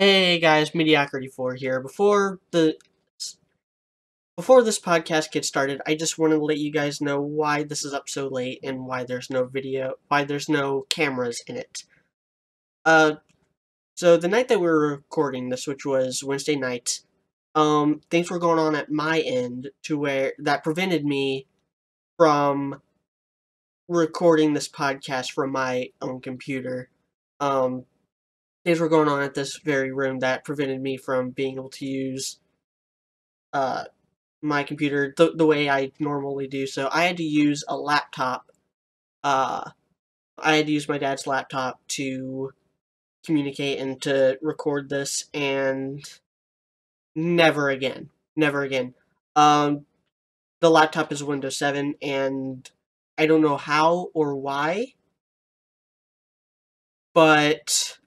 Hey guys, Mediaocrity4 here. Before the before this podcast gets started, I just want to let you guys know why this is up so late and why there's no video, why there's no cameras in it. Uh so the night that we were recording this, which was Wednesday night, um things were going on at my end to where that prevented me from recording this podcast from my own computer. Um things were going on at this very room that prevented me from being able to use uh, my computer the, the way I normally do. So I had to use a laptop. Uh, I had to use my dad's laptop to communicate and to record this, and never again. Never again. Um, the laptop is Windows 7, and I don't know how or why, but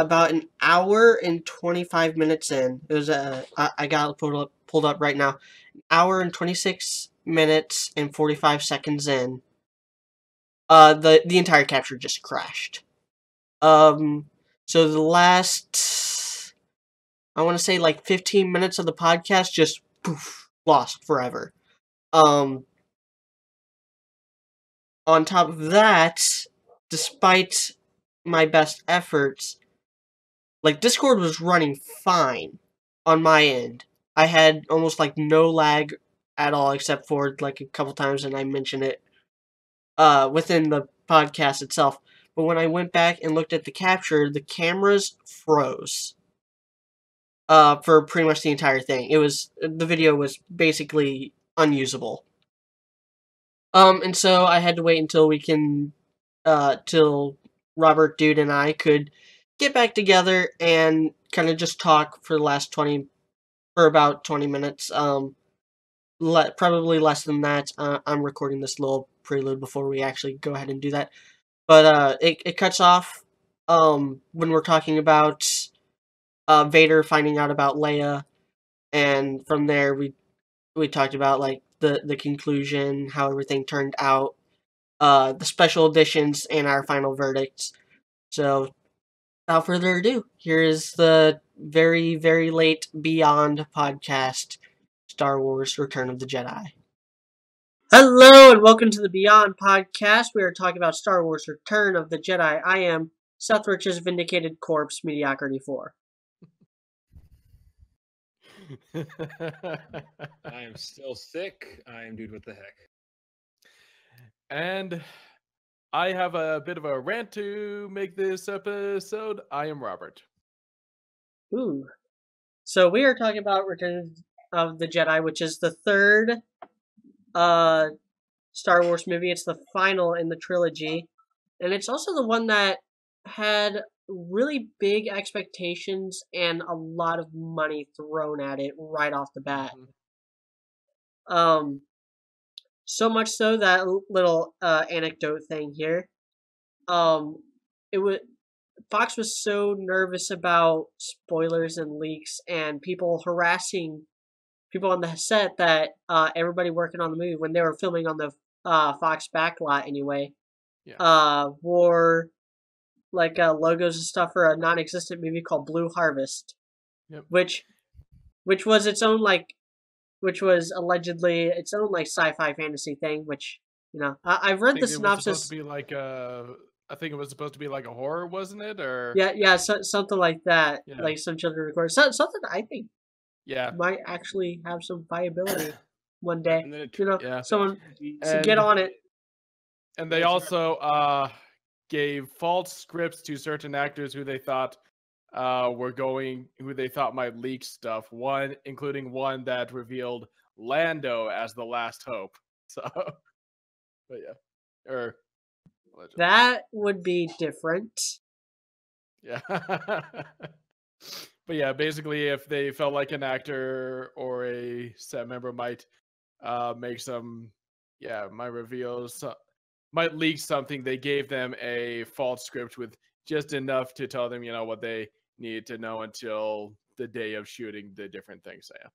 about an hour and 25 minutes in. It was a I, got pulled up pulled up right now. An hour and 26 minutes and 45 seconds in. Uh the the entire capture just crashed. Um so the last I want to say like 15 minutes of the podcast just poof lost forever. Um on top of that, despite my best efforts, like Discord was running fine on my end. I had almost like no lag at all except for like a couple times and I mentioned it uh within the podcast itself. But when I went back and looked at the capture, the cameras froze. Uh for pretty much the entire thing. It was the video was basically unusable. Um and so I had to wait until we can uh till Robert Dude and I could get back together and kind of just talk for the last 20 for about 20 minutes um le- probably less than that uh, i'm recording this little prelude before we actually go ahead and do that. But uh it, it cuts off um when we're talking about uh vader finding out about leia and from there we we talked about like the the conclusion how everything turned out uh the special editions and our final verdicts. So without further ado, here is the very, very late Beyond podcast Star Wars Return of the Jedi. Hello, and welcome to the Beyond podcast. We are talking about Star Wars Return of the Jedi. I am Seth Rich's Vindicated Corpse Mediaocrity 4. I am still sick. I am dude. What the heck? And I have a bit of a rant to make this episode. I am Robert. Ooh. So we are talking about Return of the Jedi, which is the third uh Star Wars movie. It's the final in the trilogy. And it's also the one that had really big expectations and a lot of money thrown at it right off the bat. Mm-hmm. Um so much so that little uh, anecdote thing here. Um, it was Fox was so nervous about spoilers and leaks and people harassing people on the set that uh, everybody working on the movie when they were filming on the uh, Fox backlot anyway, yeah. uh, wore like uh, logos and stuff for a non-existent movie called Blue Harvest, yep. which which was its own like which was allegedly its own like sci-fi fantasy thing. Which you know, I, have read the synopsis. to be like a, I think it was supposed to be like a horror, wasn't it? Or yeah, yeah, so, something like that. Yeah. Like some children record so, something I think. Yeah, might actually have some viability one day. It, you know, yeah. someone and, get on it. And they also uh, gave false scripts to certain actors who they thought uh, were going who they thought might leak stuff. One, including one that revealed Lando as the last hope. So, but yeah, or that would be different. Yeah. but yeah, basically, if they felt like an actor or a set member might uh, make some, yeah, might reveal, some, might leak something, they gave them a false script with just enough to tell them, you know, what they need to know until the day of shooting the different things. Yeah.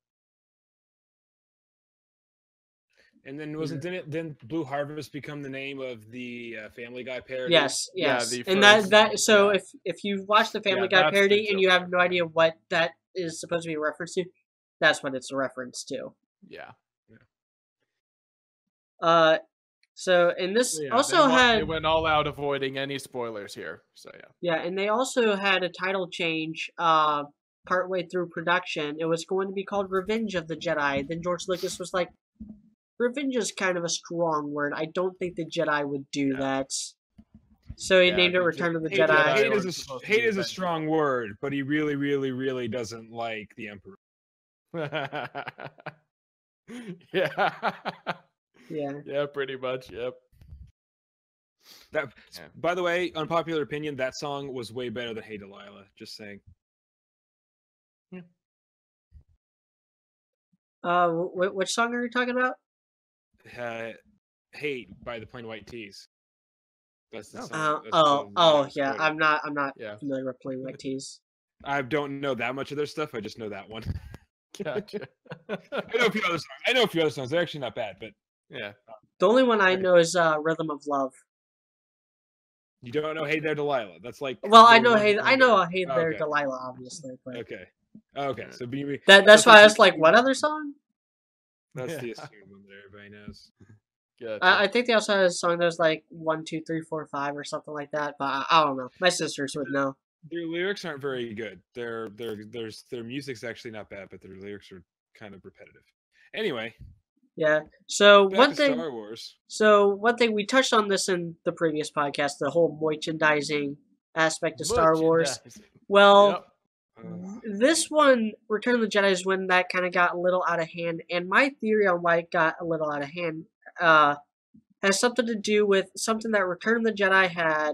And then wasn't didn't it, then Blue Harvest become the name of the uh, Family Guy parody? Yes, Yeah, yes. the and that that so yeah. if if you watch the Family Yeah, Guy parody and you have no idea what that is supposed to be a reference to, that's what it's a reference to. Yeah. Uh, so and this So, yeah, also they, wa- had they went all out avoiding any spoilers here. So yeah. yeah, and they also had a title change. Uh, partway through production, it was going to be called Revenge of the Jedi. Then George Lucas was like, "Revenge is kind of a strong word. I don't think the Jedi would do Yeah. that." So he Yeah, named it the Je- Return of the Hate, Jedi Jedi. hate is a, it's s- supposed to hate is a strong word, but he really, really, really doesn't like the Emperor. yeah. Yeah. yeah, pretty much. Yep. That, Yeah. by the way, unpopular opinion, that song was way better than Hey Delilah. Just saying. Uh, wh- which song are you talking about? Uh, Hate by the Plain White T's. That's the Oh. song. Uh, that's oh, the oh, yeah. quoted. I'm not. I'm not Yeah. familiar with Plain White Tees. I don't know that much of their stuff. I just know that one. Gotcha. I know a few other songs. I know a few other songs. They're actually not bad, but yeah. The only one I know is uh, "Rhythm of Love." you don't know Hey There Delilah. That's like Well, I know. Hey, I know. Hey Oh, there, okay. Delilah, obviously. But Okay. Okay. So be, that that's that's why I the- was like, what other song? that's the Yeah. assumed one that everybody knows. Gotcha. I, I think they also had a song that was like one, two, three, four, five, or something like that. But I, I don't know. My sisters would know. Their lyrics aren't very good. Their their their their music's actually not bad, but their lyrics are kind of repetitive. Anyway, Yeah. So back one thing. Star Wars. So one thing we touched on this in the previous podcast, the whole merchandising aspect of Star Wars. Well, Yep. Uh, this one, Return of the Jedi, is when that kind of got a little out of hand. And my theory on why it got a little out of hand uh, has something to do with something that Return of the Jedi had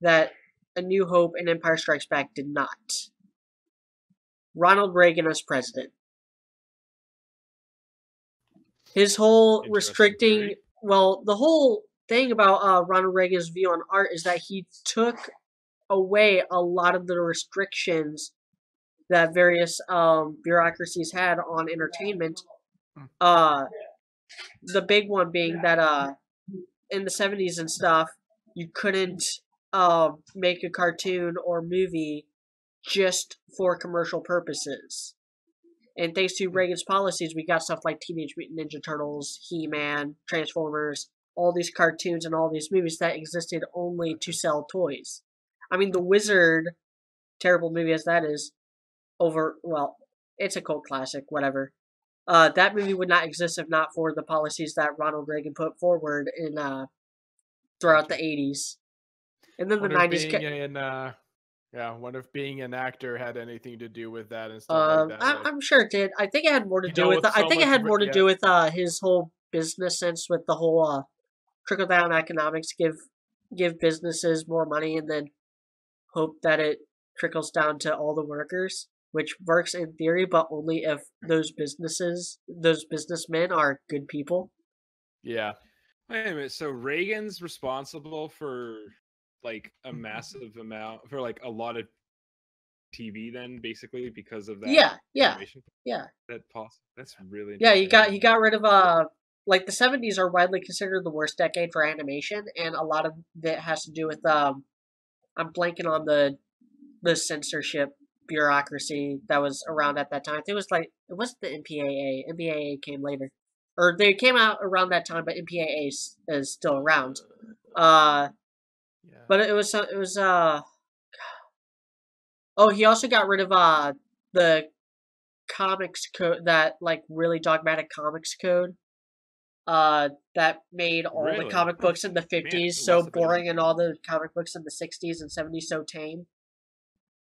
that A New Hope and Empire Strikes Back did not. Ronald Reagan as president. His whole restricting, theory. well, the whole thing about uh, Ronald Reagan's view on art is that he took away a lot of the restrictions that various um, bureaucracies had on entertainment. Uh, the big one being that uh, in the 70s and stuff, you couldn't um, make a cartoon or movie just for commercial purposes. And thanks to Reagan's policies, we got stuff like Teenage Mutant Ninja Turtles, He Man, Transformers, all these cartoons and all these movies that existed only to sell toys. I mean, The Wizard, terrible movie as that is, over, well, it's a cult classic, whatever. Uh, that movie would not exist if not for the policies that Ronald Reagan put forward in uh, throughout the 80s. And then the 90s. being ca- an, uh, yeah, wonder if being an actor had anything to do with that and stuff Um, like that. I, like- I'm sure it did. I think it had more to You do know, with. with I so think it had more to yeah. do with uh his whole business sense with the whole uh trickle down economics. Give give businesses more money and then hope that it trickles down to all the workers, which works in theory, but only if those businesses, those businessmen are good people. yeah. Wait a minute. So Reagan's responsible for like a massive amount for like a lot of TV then basically because of that. Yeah, yeah, yeah. That That's really Yeah, You got you got rid of uh like the seventies are widely considered the worst decade for animation, and a lot of it has to do with um I'm blanking on the the censorship bureaucracy that was around at that time. It was like it wasn't the MPAA. MPAA came later, or they came out around that time, but MPAA is, is still around. Uh, Yeah. but it was it was uh oh he also got rid of uh the comics code that like really dogmatic comics code uh that made all Really? the comic books in the 50s it so been- boring and all the comic books in the 60s and 70s so tame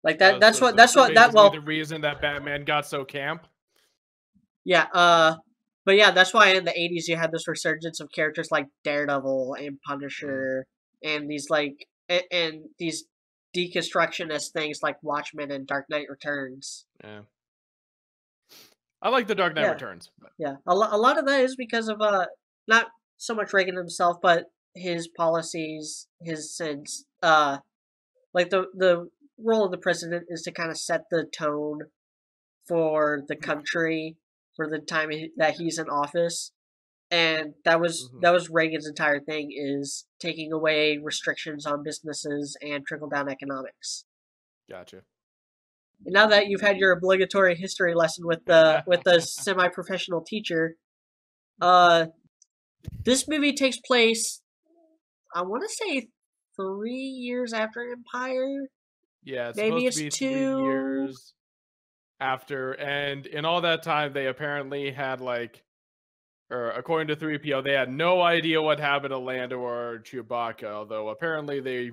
like that that's so what that's what that well the reason that Batman got so camp. yeah uh but yeah that's why in the 80s you had this resurgence of characters like daredevil and punisher and these like and, and these deconstructionist things like watchmen and dark knight returns Yeah. I like the Dark Knight Yeah. Returns. But Yeah, a, lo- a lot of that is because of uh not so much Reagan himself, but his policies, his sense, uh, like the the role of the president is to kind of set the tone for the country for the time he, that he's in office. And that was Mhm. that was Reagan's entire thing is taking away restrictions on businesses and trickle down economics. Gotcha. And now that you've had your obligatory history lesson with the with the semi professional teacher, uh, this movie takes place. I want to say three years after Empire. Yeah, it's Maybe supposed to be it's two- years after, and in all that time, they apparently had like, or according to 3PO, they had no idea what happened to Lando or Chewbacca. Although apparently they,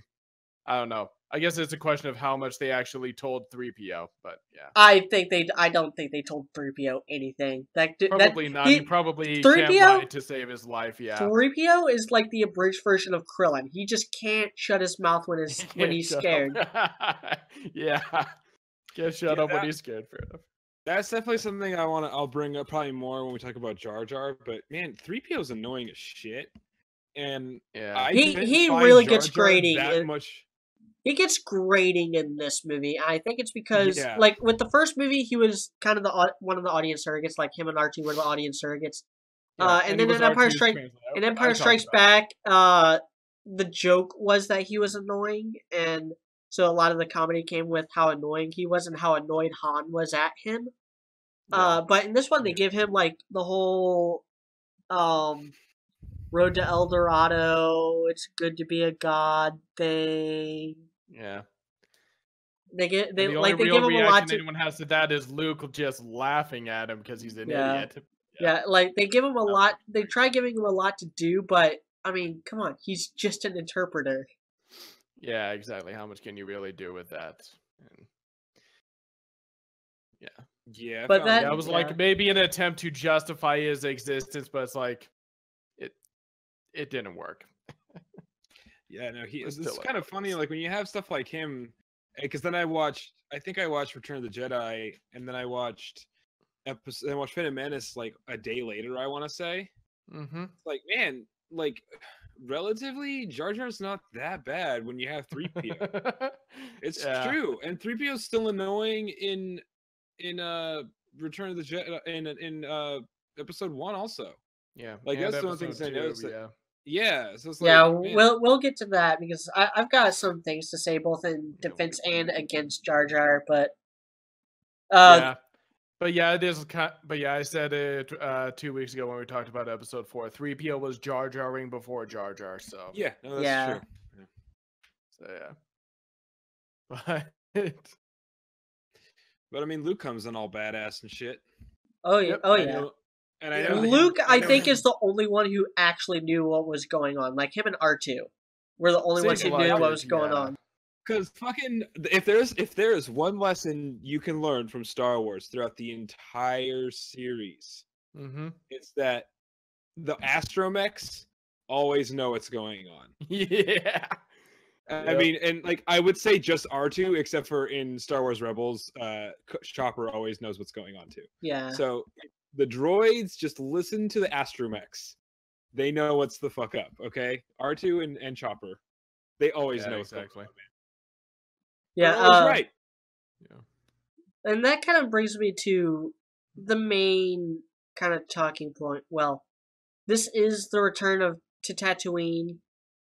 I don't know. I guess it's a question of how much they actually told 3PO, but yeah, I think they. I don't think they told 3PO anything. That that probably not. he- He probably 3PO? can't lie to save his life. Yeah, 3PO is like the abridged version of Krillin. He just can't shut his mouth when his when he's scared. yeah, can't shut Yeah, up when he's scared. Fair enough. That's definitely something I want to. I'll bring up probably more when we talk about Jar Jar. But man, three PO is annoying as shit, and Yeah, I He- he really Jar gets Jar grating That in- much. He gets grating in this movie. I think it's because, Yeah. like, with the first movie, he was kind of the one of the audience surrogates. Like him and R two were the audience surrogates. uh, and he then in Empire R2's Strike- translator. In Empire Strikes Back, uh, the joke was that he was annoying, and so a lot of the comedy came with how annoying he was and how annoyed Han was at him. it. Uh, but in this one, they give him like the whole um, Road to El Dorado. It's good to be a god thing. yeah. They get they the like they give him a lot to anyone has to that is Luke just laughing at him because he's an Yeah. idiot. yeah like they give him a lot. They try giving him a lot to do, but I mean, come on, he's just an interpreter. Yeah, exactly. How much can you really do with that? And Yeah, I But that- that was yeah. like maybe an attempt to justify his existence, but it's like it it didn't work. Yeah, no, he. But It's, still, like, kind of funny, like when you have stuff like him, because then I watched. I think I watched Return of the Jedi, and then I watched episode. I watched Phantom Menace like a day later. I want to say, Mm-hmm. like, man, like relatively, Jar Jar's not that bad when you have three PO. It's Yeah. true, and three PO is still annoying in in uh Return of the Jedi in in uh episode one also. Yeah. Like, and that's the one thing episode I noticed two, that- Yeah. Yeah, so it's like, yeah, man, we'll we'll get to that because I, I've got some things to say both in defense and against Jar Jar, but uh, yeah. But yeah, it is. Kind, but yeah, I said it uh, two weeks ago when we talked about episode four. Three PO was Jar Jarring before Jar Jar. So yeah, no, that's Yeah. true. So yeah. But But I mean, Luke comes in all badass and shit. oh yeah, Yep, oh I yeah. know- and I Yeah. know he- Luke, I know think, he- is the only one who actually knew what was going on. Like him and R two were the only ones who knew what was going yeah. on. Because fucking, if there's if there is one lesson you can learn from Star Wars throughout the entire series, mm-hmm. it's that the astromechs always know what's going on. yeah. I Yep. mean, and like I would say just R two, except for in Star Wars Rebels, uh, Chopper always knows what's going on too. Yeah, So the droids just listen to the astromechs. They know what's the fuck up. Okay, R two and, and Chopper, they always Yeah, know what's going exactly. on. Man. yeah. They're always uh, right. And that kind of brings me to the main kind of talking point. Well, this is the return of to Tatooine,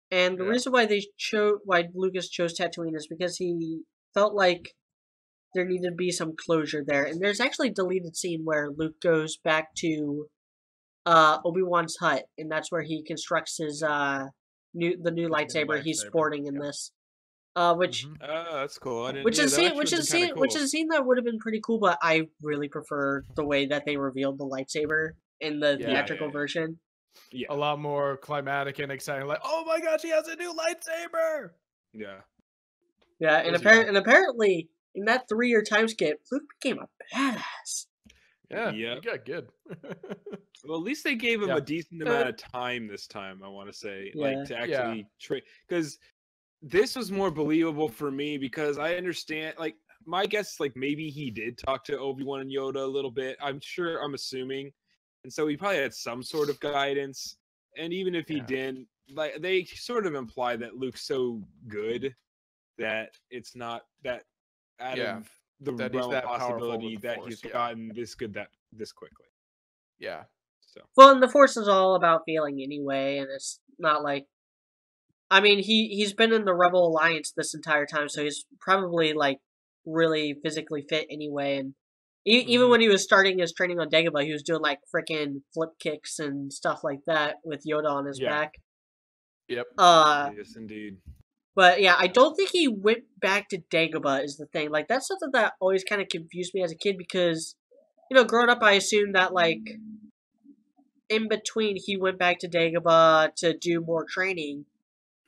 and the Yeah. reason why they chose why Lucas chose Tatooine is because he felt like there needed to be some closure there. And there's actually a deleted scene where Luke goes back to uh, Obi Wan's hut, and that's where he constructs his uh new the new His new lightsaber he's sporting in yeah. this. Uh, which Mhm. Oh, that's cool. I didn't, which yeah, is that scene, which is been kinda which is a scene that would have been pretty cool, but I really prefer the way that they revealed the lightsaber in the Yeah, theatrical yeah, yeah. version. yeah, a lot more climatic and exciting. Like, oh my god, she has a new lightsaber! yeah. Yeah, and Was apparent yeah. and apparently in that three year time skip, Luke became a badass. Yeah, Yep. you got good. Well, at least they gave him Yeah. a decent amount of time this time. I want to say, Yeah. like to Yeah. actually train, because this was more believable for me because I understand. Like my guess, is, like maybe he did talk to Obi Wan and Yoda a little bit. I'm sure. I'm assuming, and so he probably had some sort of guidance. And even if he Yeah. didn't, like they sort of imply that Luke's so good that it's not that out Yeah, of the that realm of that possibility that Force, he's yeah. gotten this good that this quickly. yeah, So Well, and the Force is all about feeling anyway, and it's not like. I mean, he he's been in the Rebel Alliance this entire time, so he's probably like really physically fit anyway. And e- even Mhm. when he was starting his training on Dagobah, he was doing like freaking flip kicks and stuff like that with Yoda on his Yeah. back. Yep. Uh, yes, indeed. but yeah, I don't think he went back to Dagobah is the thing. Like that's something that always kind of confused me as a kid because, you know, growing up, I assumed that like in between he went back to Dagobah to do more training,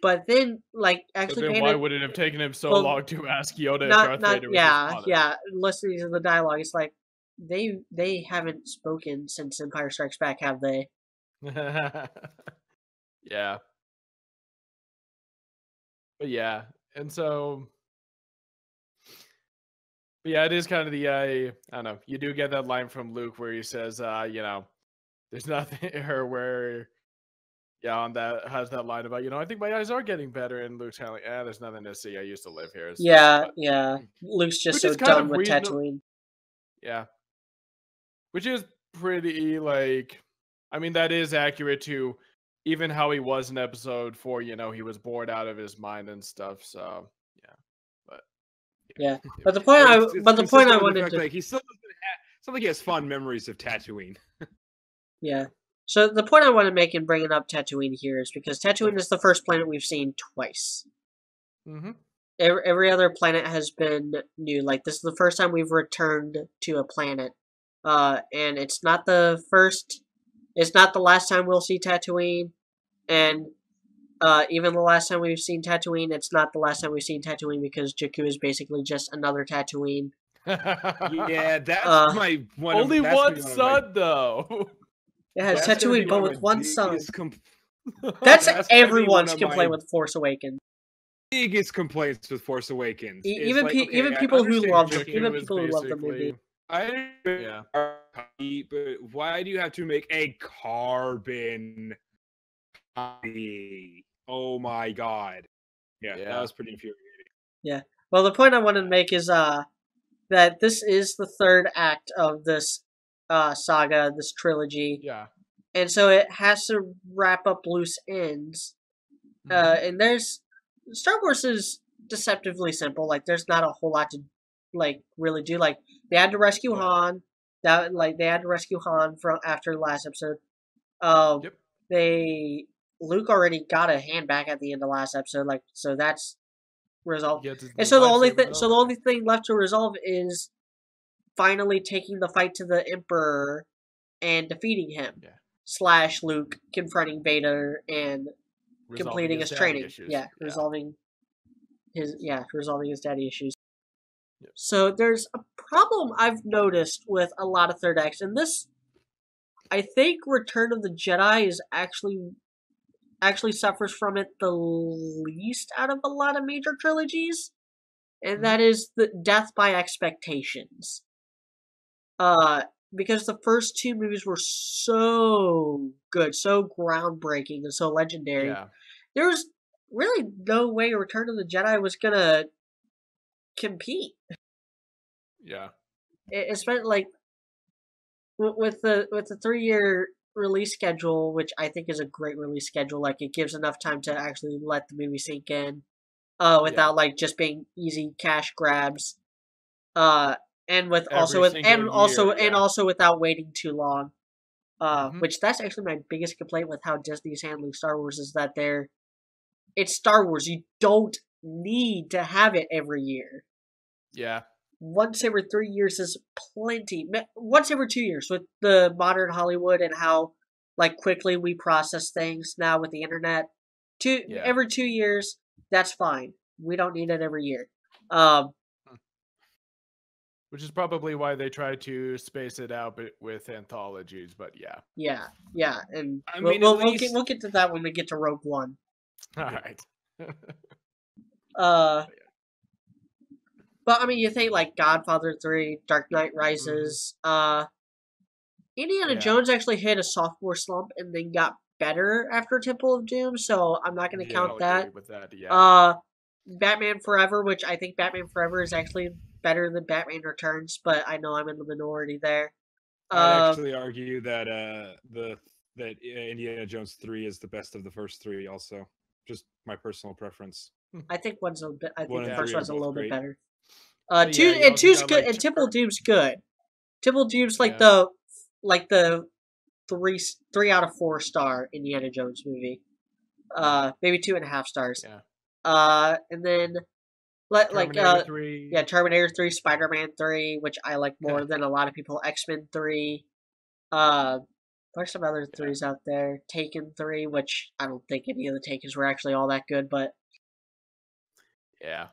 but then like But actually then why it- would it have taken him so Well, long to ask Yoda not not Vader yeah yeah listening to the dialogue, it's like they they haven't spoken since Empire Strikes Back, have they? yeah. But yeah, and so but yeah, it is kind of the uh, I don't know. You do get that line from Luke where he says, uh, you know, there's nothing or where yeah, on that has that line about, you know, I think my eyes are getting better and Luke's kind of like, eh, there's nothing to see. I used to live here. Just- Yeah but- yeah. Luke's just so done with Tatooine. Yeah. Which is pretty like I mean that is accurate to even how he was in episode 4, you know, he was bored out of his mind and stuff, so yeah. But Yeah. But the point I It's- it's but the point I wanted to like he still doesn't have, it's not like he has fond memories of Tatooine. Yeah. So the point I want to make in bringing up Tatooine here is because Tatooine is the first planet we've seen twice. mhm. Every, every other planet has been new. Like this is the first time we've returned to a planet, uh, and it's not the first. It's not the last time we'll see Tatooine, and uh, even the last time we've seen Tatooine, it's not the last time we've seen Tatooine because Jakku is basically just another Tatooine. yeah, that's Uh, my one. of- Only that's one gonna be of my- son though. Yeah, it's that's gonna Tatooine, but with one son. biggest That's, that's everyone's complaint my- with Force Awakens. biggest complaints with Force Awakens. E- even like, pe- okay, even people who love you're the- even people who love the movie. I understand Yeah. but why do you have to make a carbon copy? Oh my god. Yeah, Yeah. that was pretty infuriating. Yeah. Well, the point I wanted to make is uh that this is the third act of this uh saga, this trilogy, Yeah. and so it has to wrap up loose ends. Uh, and there's Star Wars is deceptively simple. Like, there's not a whole lot to like really do. Like, they had to rescue Yeah. Han. That like they had to rescue Han from after the last episode. Um, Yep. they Luke already got a hand back at the end of last episode. Like, so that's resolved. His And so the only thing, so the only thing left to resolve is finally taking the fight to the Emperor and defeating him. Yeah. Slash Luke confronting Vader and Resolving completing his, daddy training. issues. Yeah, resolving his yeah, resolving his daddy issues. Yep. So there's a problem I've noticed with a lot of third acts, and this I think Return of the Jedi is actually actually suffers from it the least out of a lot of major trilogies. And Mhm. that is the death by expectations. Uh because the first two movies were so good, so groundbreaking, and so legendary Yeah. there was really no way Return of the Jedi was gonna compete. Yeah. It, it's been like with the with the three year release schedule, which I think is a great release schedule. Like it gives enough time to actually let the movie sink in, uh, without like just being easy cash grabs. Uh, and with also with and single also year, and also without waiting too long. Uh, Mhm. which that's actually my biggest complaint with how Disney's handling Star Wars is that they're it's Star Wars. You don't need to have it every year. Yeah. Once every three years is plenty. Once every two years with the modern Hollywood and how like quickly we process things now with the internet. Two Yeah. every two years, that's fine. We don't need it every year. Um, Which is probably why they try to space it out but with anthologies, but yeah. yeah, yeah, and I we'll, mean, we'll, at we'll get we'll get to that when we get to Rogue One. All right. Uh, but I mean, you think like Godfather Three, Dark Knight Mm-hmm. Rises. Uh, Indiana Yeah. Jones actually hit a sophomore slump and then got better after Temple of Doom, so I'm not going to Yeah, I'll count that. agree With that, yeah. Uh, Batman Forever, which I think Batman Forever is actually better than Batman Returns, but I know I'm in the minority there. I'd Uh, actually argue that uh the that uh, Indiana Jones three is the best of the first three. Also, just my personal preference. I think one's a bit. I think One the first one's a both little bit better. Uh, But two yeah, and two's good, like, and Temple Tur- Doom's good. Temple Doom's like Yeah. the like the three three out of four star Indiana Jones movie. Uh, maybe two and a half stars. Yeah. Uh, and then let like uh, 3. yeah, Terminator three, Spider Man three, which I like more than a lot of people. X Men three. Uh, there's some other threes out there. Taken three, which I don't think any of the Takens were actually all that good, but Yeah.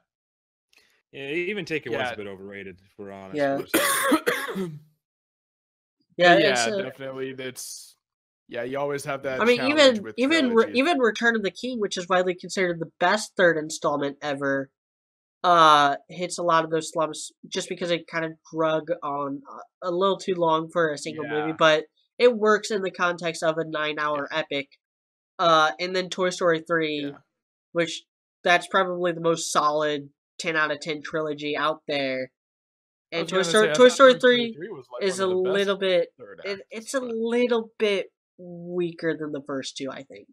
Yeah, even Taken one's Yeah. a bit overrated. If we're honest. Yeah. for a second. yeah, yeah, it's, uh, definitely. That's yeah. You always have that. I mean, even with even Re- even Return of the King, which is widely considered the best third installment ever, uh, hits a lot of those slumps just because it kind of drug on uh, a little too long for a single movie, but it works in the context of a nine-hour epic. Uh, and then Toy Story three, Yeah. which that's probably the most solid ten out of ten trilogy out there. And Toy gonna Story say, Toy Story three 3 like, is a of the best little bit third it, acts, it's a little bit weaker than the first two, I think.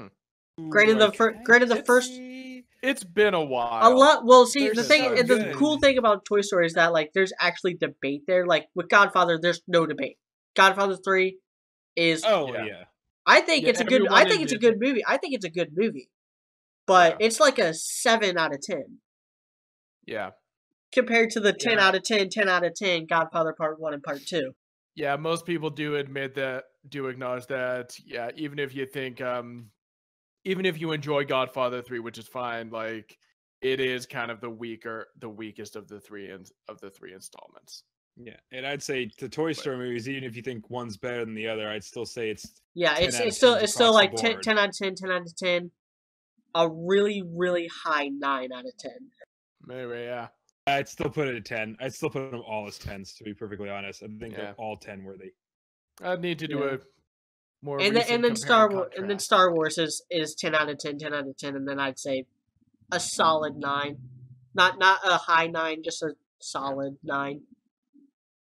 Ooh, Granted, the like, fir- granted the I'd first say- It's been a while. a lot. Well, see, They're the thing, so the cool thing about Toy Story is that like there's actually debate there. Like with Godfather, there's no debate. Godfather three is. Oh Yeah. yeah. I think Yeah, it's a good. I think it's a admits good movie. I think it's a good movie, but Yeah. it's like a seven out of ten Yeah. compared to the ten Yeah. out of 10, 10 out of ten Godfather Part One and Part Two. Yeah, most people do admit that, do acknowledge that. Yeah, even if you think, um, even if you enjoy Godfather three, which is fine, like it is kind of the weaker, the weakest of the three ins of the three installments. Yeah, and I'd say the Toy Story movies, even if you think one's better than the other, I'd still say it's Yeah, 10 it's out of it's still 10s it's still like 10, 10 out of 10, 10 out of ten. A really really high nine out of ten. Maybe, yeah. I'd still put it at ten. I'd still put them all as tens, to be perfectly honest. I think Yeah. they're all ten worthy. I'd need to do Yeah. a more. and then and then Star Wars and then. Star Wars is is ten out of 10, 10 out of ten, and then I'd say a solid nine, not not a high nine, just a solid nine.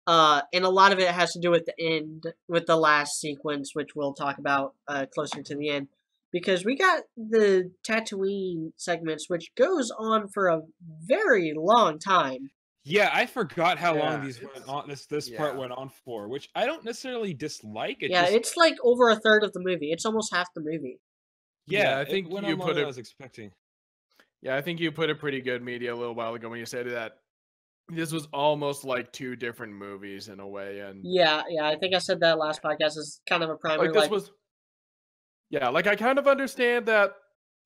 Uh, and a lot of it has to do with the end, with the last sequence, which we'll talk about uh closer to the end, because we got the Tatooine segments, which goes on for a very long time. Yeah, I forgot how Yeah, long these went on. This this part went on for, which I don't necessarily dislike. It yeah, just, it's like over a third of the movie. It's almost half the movie. yeah. Yeah, I think went you on put it- I was expecting. Yeah, I think you put a pretty good media a little while ago when you said that this was almost like two different movies in a way, and Yeah, yeah, I think I said that last podcast is kind of a primary. like this like, was yeah like i kind of understand that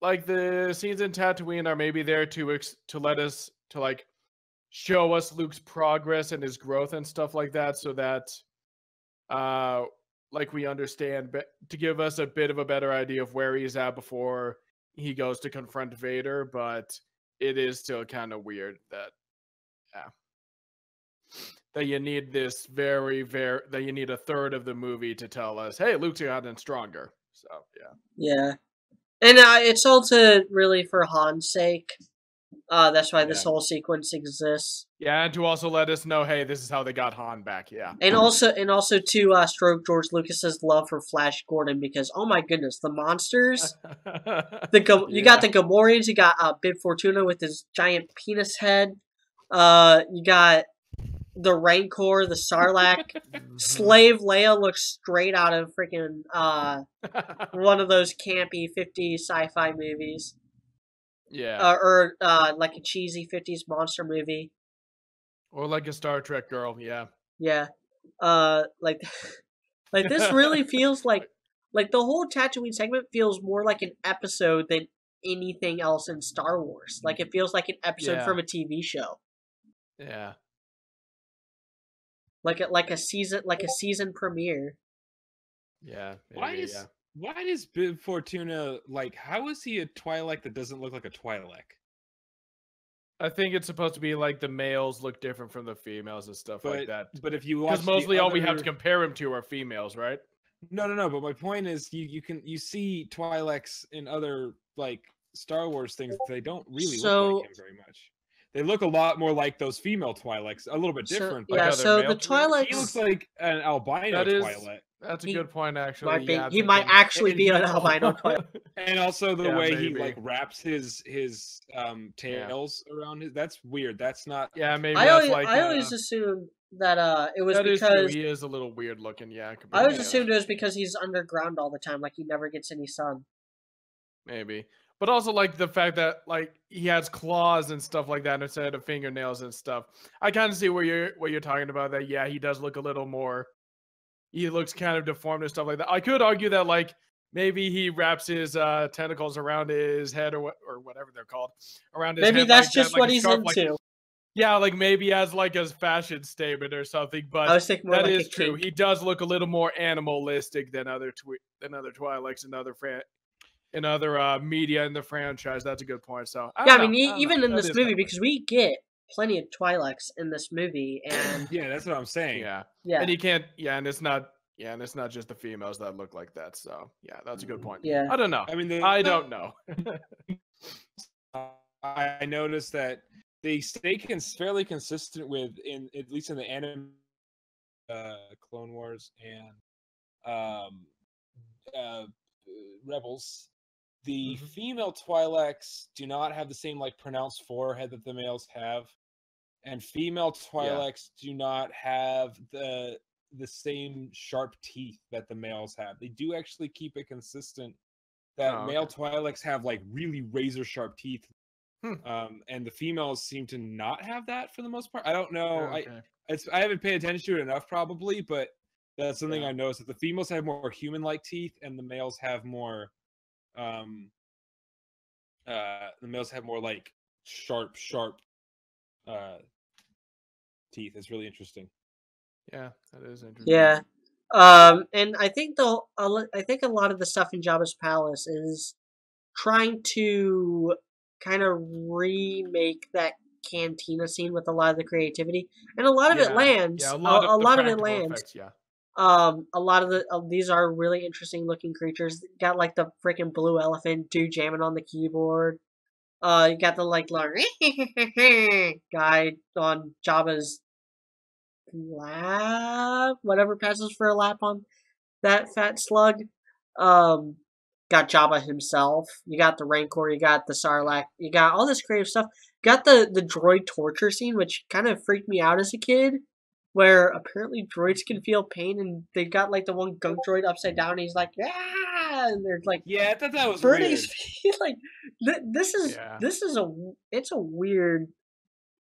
like the scenes in tatooine are maybe there to ex- to let us to like show us luke's progress and his growth and stuff like that so that uh like we understand but to give us a bit of a better idea of where he's at before he goes to confront vader but it is still kind of weird that yeah. That you need this very very that you need a third of the movie to tell us hey luke's gotten stronger. So yeah. Yeah, and uh, it's all to really for Han's sake. Uh, that's why this Yeah. whole sequence exists, yeah and to also let us know hey this is how they got han back yeah and also and also to uh, stroke George Lucas's love for Flash Gordon because oh my goodness, the monsters. The Gam- you got the Gamorreans, you got uh, Bib Fortuna with his giant penis head. Uh, you got the Rancor, the Sarlacc. Mm-hmm. Slave Leia looks straight out of freaking uh one of those campy 50s sci-fi movies. Yeah uh, or uh, like a cheesy '50s monster movie. or like a star trek girl yeah Yeah, uh, like like this really feels like like the whole Tatooine segment feels more like an episode than anything else in Star Wars. Like it feels like an episode Yeah. from a TV show, yeah like a, like a season like a season premiere. yeah Why is yeah. Why does Bib Fortuna like? How is he a Twi'lek that doesn't look like a Twi'lek? i think it's supposed to be like the males look different from the females and stuff like that but if you watch because mostly all we have to compare him to are females right No, no, no. But my point is, you you can you see Twi'leks in other like Star Wars things. They don't really So- look like him very much. They look a lot more like those female Twi'leks, a little bit So- different. yeah, how they're so the male? Twi'leks. he looks like an albino That is- Twi'lek, That's a He good point, actually. might be, yeah, he might actually and be an albino Twilight. and also the Yeah, way he like wraps his his um Yeah. tails around his. That's weird. That's not. Yeah, maybe I that's always, like. I uh, always assumed that uh, it was that is because true. He is a little weird looking. Yeah, I to always assumed it was because he's underground all the time, like he never gets any sun. maybe, but also like the fact that like he has claws and stuff like that instead of fingernails and stuff. I kind of see where you're what you're talking about. That yeah, he does look a little more. He looks kind of deformed and stuff like that. I could argue that like maybe he wraps his uh tentacles around his head or what or whatever they're called around his Maybe that's like that, just like what he's scarf, like- into. yeah, like maybe as like a fashion statement or something. But I was thinking more that is true. He does look a little more animalistic than other twi- than other Twi'leks and other fran- in other uh, media in the franchise. That's a good point. So I yeah, I mean, know, e- even know. in That this movie, because we get plenty of Twi'leks in this movie, and Yeah, that's what I'm saying. yeah, yeah, and you can't. Yeah, and it's not. Yeah, and it's not just the females that look like that. So yeah, that's a good point. yeah. I don't know. I mean, the, I don't know. I noticed that they stay cons- fairly consistent with in at least in the anime, uh, Clone Wars and um, uh, Rebels. The Mhm. female Twi'leks do not have the same like pronounced forehead that the males have, and female Twi'leks do not have the the same sharp teeth that the males have. They do actually keep it consistent that Oh, male okay. Twi'leks have like really razor sharp teeth, Hmm. um, and the females seem to not have that for the most part. I don't know. I Okay. it's I haven't paid attention to it enough probably, but that's something Yeah. I noticed that the females have more human-like teeth and the males have more um uh the males have more like sharp sharp uh teeth. It's really interesting. Yeah, that is interesting. Yeah. Um, and I think the I think a lot of the stuff in Jabba's palace is trying to kind of remake that cantina scene with a lot of the creativity, and a lot of it lands. Yeah, a a lot of, a lot of it lands. effects, yeah. Um, a lot of the uh, these are really interesting looking creatures. Got like the freaking blue elephant dude jamming on the keyboard. Uh, you got the like guy on Jabba's lap, whatever passes for a lap on that fat slug. Um, got Jabba himself. You got the Rancor. You got the Sarlacc. You got all this creative stuff. Got the the droid torture scene, which kind of freaked me out as a kid where apparently droids can feel pain, and they got like the one gunk droid upside down. And he's like, yeah, and they're like Yeah, I thought that was burning weird. his feet. like th- this is Yeah. this is a it's a weird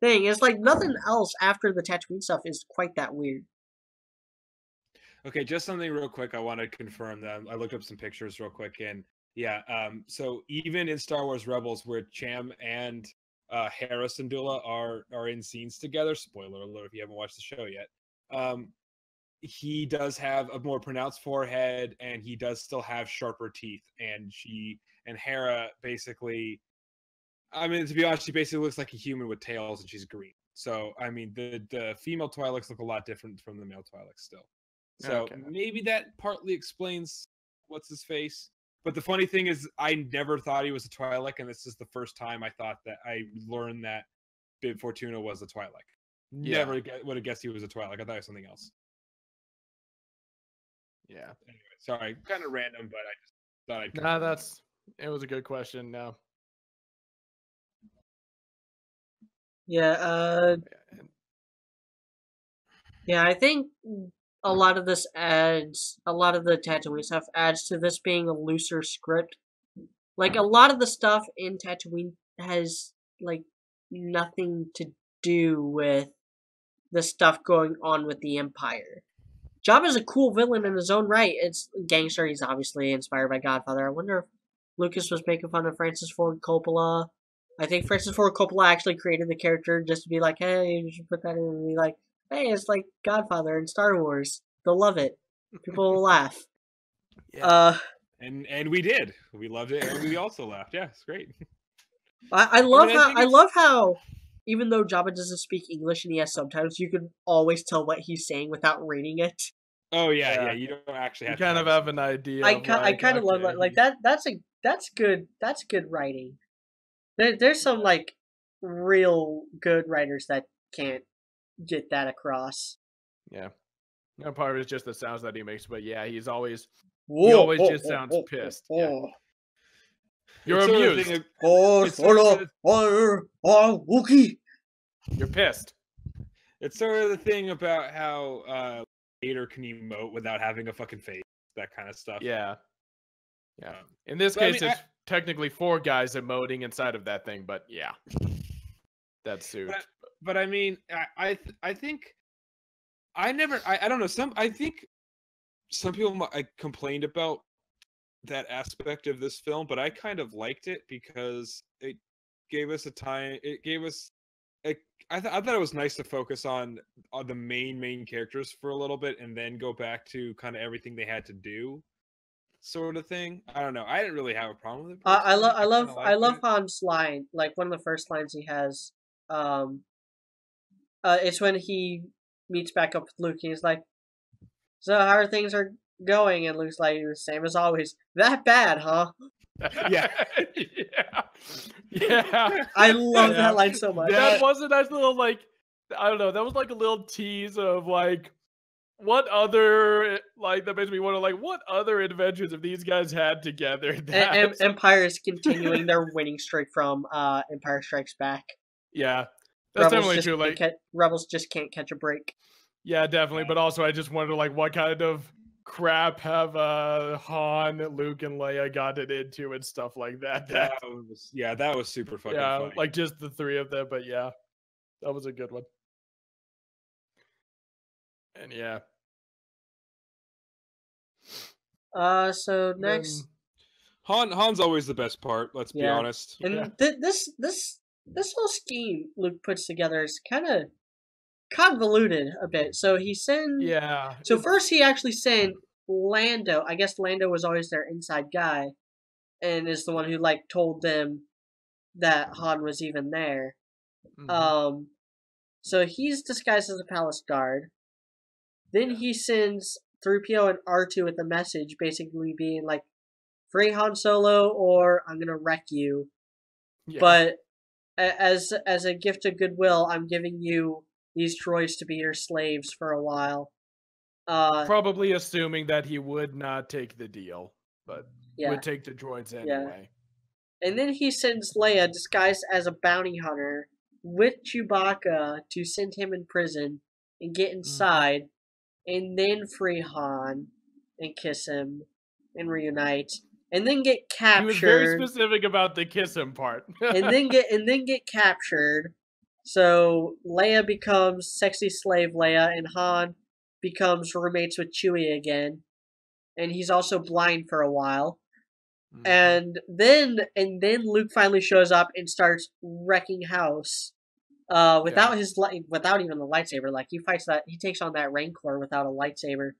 thing. It's like nothing else after the Tatooine stuff is quite that weird. Okay, just something real quick. I want to confirm that I looked up some pictures real quick, and yeah, um, so even in Star Wars Rebels, where Cham and uh, and Dula are are in scenes together. Spoiler alert if you haven't watched the show yet. Um, he does have a more pronounced forehead, and he does still have sharper teeth. And she and Hera basically, I mean, to be honest, she basically looks like a human with tails, and she's green. So I mean, the the female Twi'leks look a lot different from the male Twi'leks still. So Okay. maybe that partly explains what's his face. But the funny thing is, I never thought he was a Twi'lek, and this is the first time I thought that I learned that Bib Fortuna was a Twi'lek. Yeah. Never would have guessed he was a Twi'lek. I thought it was something else. Yeah. Anyway, sorry, kind of random, but I just thought I'd. Nah, that's it was a good question. No. Yeah, uh, yeah, I think a lot of this adds, a lot of the Tatooine stuff adds to this being a looser script. Like, a lot of the stuff in Tatooine has, like, nothing to do with the stuff going on with the Empire. Jabba's a cool villain in his own right. It's gangster. He's obviously inspired by Godfather. I wonder if Lucas was making fun of Francis Ford Coppola. I think Francis Ford Coppola actually created the character just to be like, hey, you should put that in and be like, hey, it's like Godfather and Star Wars. They'll love it. People will laugh. Yeah. Uh, And and we did. We loved it, and we also laughed. Yeah, it's great. I, I love I how think I love how even though Jabba doesn't speak English and he has subtitles, you can always tell what he's saying without reading it. Oh yeah, yeah. Yeah. You don't actually you have. to kind of have have an idea. I of, ki- I kind of love that. Like that. That's a that's good. That's good writing. There, there's some like real good writers that can't get that across. Yeah. And part of it is just the sounds that he makes, but yeah, he's always Whoa, always oh, just oh, sounds oh, pissed, oh, yeah. oh. you're It's sort of the amused. thing of- Oh, It's sort of solo, the- fire, oh, Wookie. You're pissed. It's sort of the thing about how uh Vader can emote without having a fucking face, that kind of stuff. Yeah. Yeah. Um, In this but I case, mean, I- it's technically four guys emoting inside of that thing, but yeah. That suit. But- but I mean, I I, th- I think I never I, I don't know some I think some people I complained about that aspect of this film, but I kind of liked it because it gave us a time. It gave us. I th- I thought it was nice to focus on on the main main characters for a little bit and then go back to kind of everything they had to do, sort of thing. I don't know. I didn't really have a problem with it. I, I love, I love, I love. Han's line. Like one of the first lines he has. Um, uh, it's when he meets back up with Luke. He's like, "So how are things are going?" And Luke's like, The "Same as always. That bad, huh?" Yeah. yeah. Yeah. I love Yeah. that line so much. that That- was a nice little like I don't know, that was like a little tease of like what other like that makes me wonder like what other adventures have these guys had together And, that Empire is continuing their winning streak from uh, Empire Strikes Back. yeah that's definitely just true like ca- Rebels just can't catch a break. yeah definitely but also i just wonder like what kind of crap have uh han luke and leia gotten into and stuff like that that That was, yeah, that was super fucking yeah funny. like just the three of them but yeah that was a good one and yeah Uh, so next, then- Han Han's always the best part. Let's be honest. and yeah. th- this this this whole scheme Luke puts together is kind of convoluted a bit. So he sends. yeah So first he actually sent Lando. I guess Lando was always their inside guy, and is the one who like told them that Han was even there. mhm. Um, so he's disguised as a palace guard. Then he sends 3PO and R2 with a message, basically being like, "Free Han Solo, or I'm gonna wreck you." yeah. But as as a gift of goodwill, I'm giving you these droids to be your slaves for a while. Uh, probably assuming that he would not take the deal, but yeah. would take the droids Yeah. anyway. And then he sends Leia, disguised as a bounty hunter, with Chewbacca to send him in prison and get inside, and then free Han and kiss him and reunite, and then get captured. He was very specific about the kiss him part. and then get and then get captured. So Leia becomes sexy slave Leia, and Han becomes roommates with Chewie again, and he's also blind for a while. Mhm. and then and then Luke finally shows up and starts wrecking house. Uh, without his li- without even the lightsaber, like he fights that he takes on that Rancor without a lightsaber,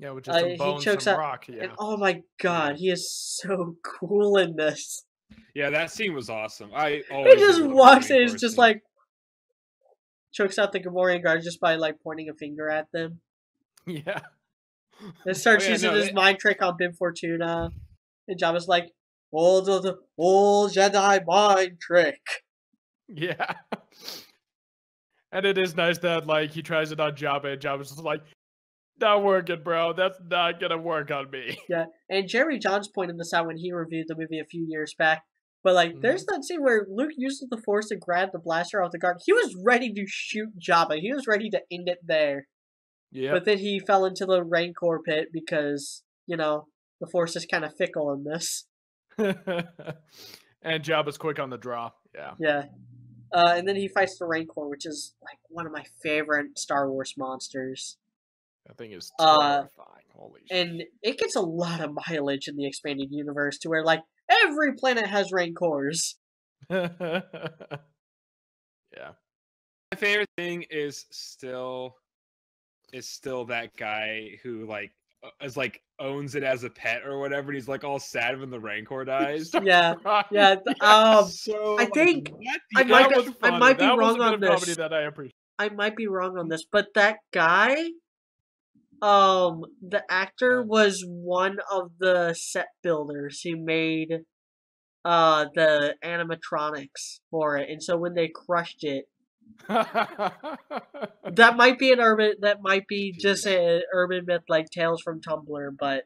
yeah, with just uh, some he bones, chokes some out- rock. Yeah, and oh my god, he is so cool in this. Yeah, that scene was awesome. I He just walks the in, is just like chokes out the Gamorrean guard just by like pointing a finger at them, yeah, and starts Oh, yeah, using no, his they- mind trick on Bib Fortuna. And Jabba's like, "Old, old, old Jedi mind trick." yeah. and it is nice that like he tries it on Jabba, and Jabba's just like, "Not working, bro. That's not gonna work on me." Yeah, and Jerry Johns pointed this out when he reviewed the movie a few years back. But like, there's that scene where Luke uses the Force to grab the blaster off the guard. He was ready to shoot Jabba. He was ready to end it there. Yeah, But then he fell into the Rancor pit because you know the Force is kind of fickle in this. and Jabba's quick on the draw. Yeah, Yeah. Uh, and then he fights the Rancor, which is like one of my favorite Star Wars monsters. That thing is Uh, terrifying. Holy shit. And it gets a lot of mileage in the expanded universe to where like every planet has Rancors. yeah. my favorite thing is still is still that guy who like uh, is like owns it as a pet or whatever. And he's like all sad when the Rancor dies. Yeah, Right. Yeah, th- um, so I think what I might be- I might be That wrong on this. that I appreciate. I might be wrong on this, but that guy, um, the actor was one of the set builders who made uh the animatronics for it, and so when they crushed it, that might be an urban that might be just an urban myth like tales from Tumblr, but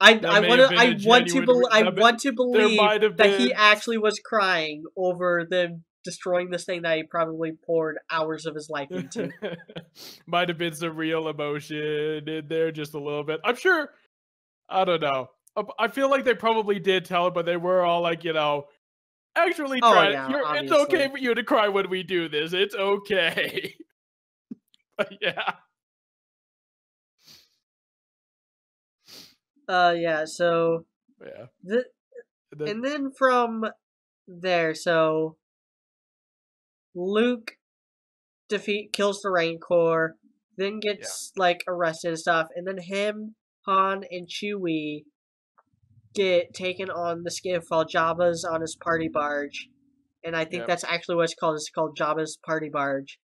I I wanna, been I want to genuine bel re- I that may- want to believe that he actually was crying over them destroying this thing that he probably poured hours of his life into. Might have been some real emotion in there, just a little bit. I'm sure. I don't know. I- I feel like they probably did tell it, but they were all like, you know, actually, Oh, try. yeah, you're, it's okay for you to cry when we do this. It's okay. but yeah. Uh yeah, so Yeah. the The- and then from there, so Luke defeat kills the Rancor, then gets like arrested and stuff, and then him, Han, and Chewie get taken on the skiff while Jabba's on his party barge, and I think Yep. that's actually what it's called. It's called Jabba's party barge.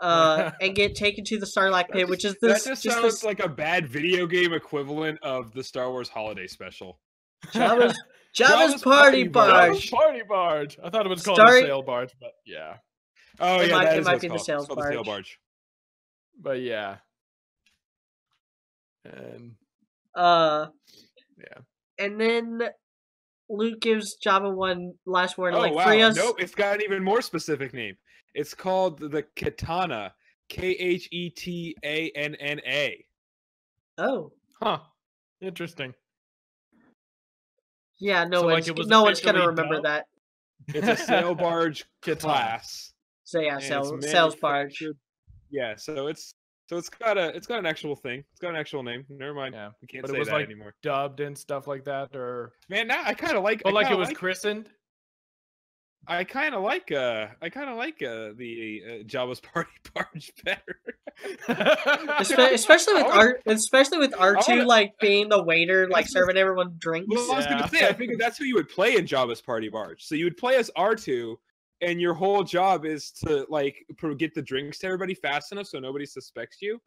Uh, and get taken to the Sarlacc Pit, just- which is this that just just sounds this like a bad video game equivalent of the Star Wars Holiday Special. Jabba's, Java's, Jabba's party party barge. Jabba's party barge. I thought it was called Starry- a sail barge, but yeah. Oh It yeah, might- that it is might what it's be the called. It's sales called the sail barge. barge. But yeah. And Uh, Yeah. And then Luke gives Java one last word, Oh like wow! free us. Nope, it's got an even more specific name. It's called the Khetanna. K H E T A N N A. Oh, huh. Interesting. Yeah. No So, one's it was no one's gonna remember dubbed? that. It's a sail barge Khetanna. class. So yeah, and it's sales sales barge. manufactured- Yeah, so it's so it's got a it's got an actual thing. It's got an actual name. Never mind. Yeah. We can't But it was that like- anymore. Dubbed and stuff like that, or Man, now I kind of like. but I like it was like, christened. I kind of like. Uh, I kind of like uh, the uh, Jabba's party barge better. Especially with I R, especially with R two like being the waiter, like serving everyone drinks. Well, I was Yeah. gonna say, I figured that's who you would play in Jabba's party barge. So you would play as R two, and your whole job is to like pro- get the drinks to everybody fast enough so nobody suspects you.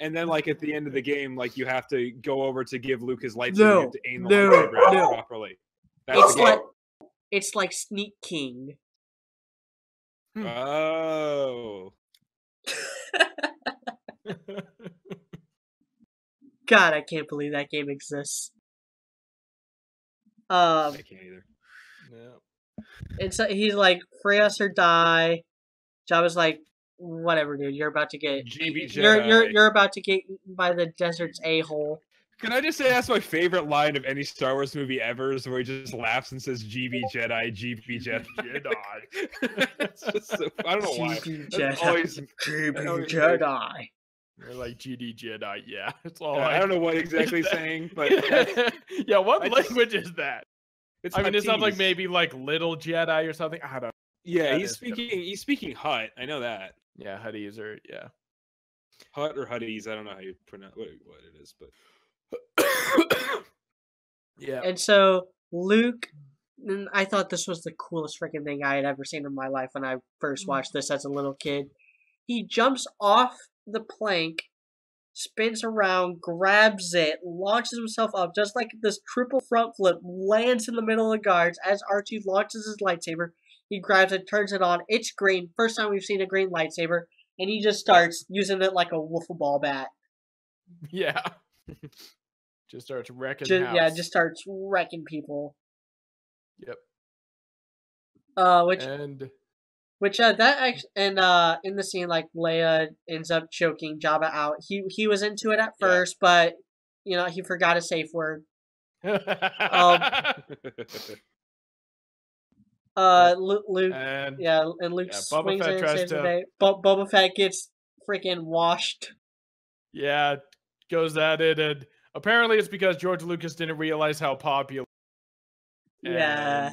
And then, like at the end of the game, like you have to go over to give Luke his lightsaber. No, to aim the no, lightsaber no. properly. That's it's the game. like it's like Sneak King. Oh, God, I can't believe that game exists. Um, I can't either. yeah. and so he's like, "Free us or die." Jabba's like, "Whatever, dude. You're about to get GB you're you're you're about to get eaten by the desert's a hole." Can I just say that's my favorite line of any Star Wars movie ever? Is where he just laughs and says "GB Jedi, GB Jedi." Jedi. it's just so, I don't know why. GB Jedi. always- GB Jedi. You're like GD Jedi. Yeah. It's all I like, don't know what exactly he's saying, but yeah, what I just- language is that? it's I mean, it sounds like maybe like little Jedi or something. I don't. Yeah, that he's good. speaking. He's speaking Hut. I know that Yeah, Huddies or yeah. Hut or Hutties. I don't know how you pronounce what, what it is, but yeah. And so Luke, and I thought this was the coolest freaking thing I had ever seen in my life when I first mm. watched this as a little kid. He jumps off the plank, spins around, grabs it, launches himself up, just like this triple front flip, lands in the middle of the guards as R2 launches his lightsaber. He grabs it, turns it on. It's green. First time we've seen a green lightsaber. And he just starts using it like a wiffle ball bat. Yeah. just starts wrecking. Ju- yeah, just starts wrecking people. Yep. Uh, which And Which uh, that act- and uh in the scene like Leia ends up choking Jabba out. He he was into it at Yeah. first, but you know he forgot a safe word. Um, Uh, Luke, and yeah, and Luke yeah, swings Fett in and tries saves the day. Bo- Boba Fett gets freaking washed. yeah, goes at it, and apparently it's because George Lucas didn't realize how popular. Yeah.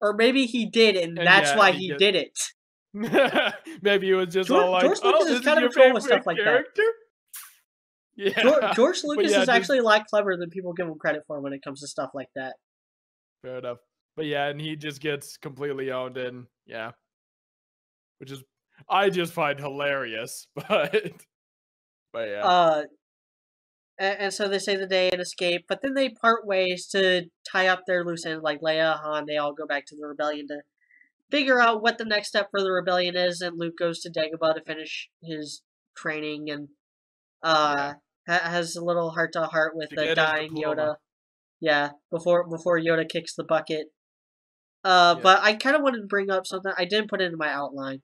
Or maybe he did, and And that's yeah, why he he did- it. Maybe it was just George- all like, George "Oh, Lucas is kind of cool with stuff like that." Yeah, George, George Lucas yeah, is just- actually a lot cleverer than people give him credit for when it comes to stuff like that. fair enough. But yeah, and he just gets completely owned, and yeah, which is I just find hilarious. But but yeah, Uh, and, so they save the day and escape, but then they part ways to tie up their loose ends. Like Leia, Han, they all go back to the rebellion to figure out what the next step for the rebellion is. And Luke goes to Dagobah to finish his training and uh ha- has a little heart to heart with the dying. Yoda. Yeah, before before Yoda kicks the bucket. Uh, Yeah. but I kind of wanted to bring up something. I didn't put it in my outline,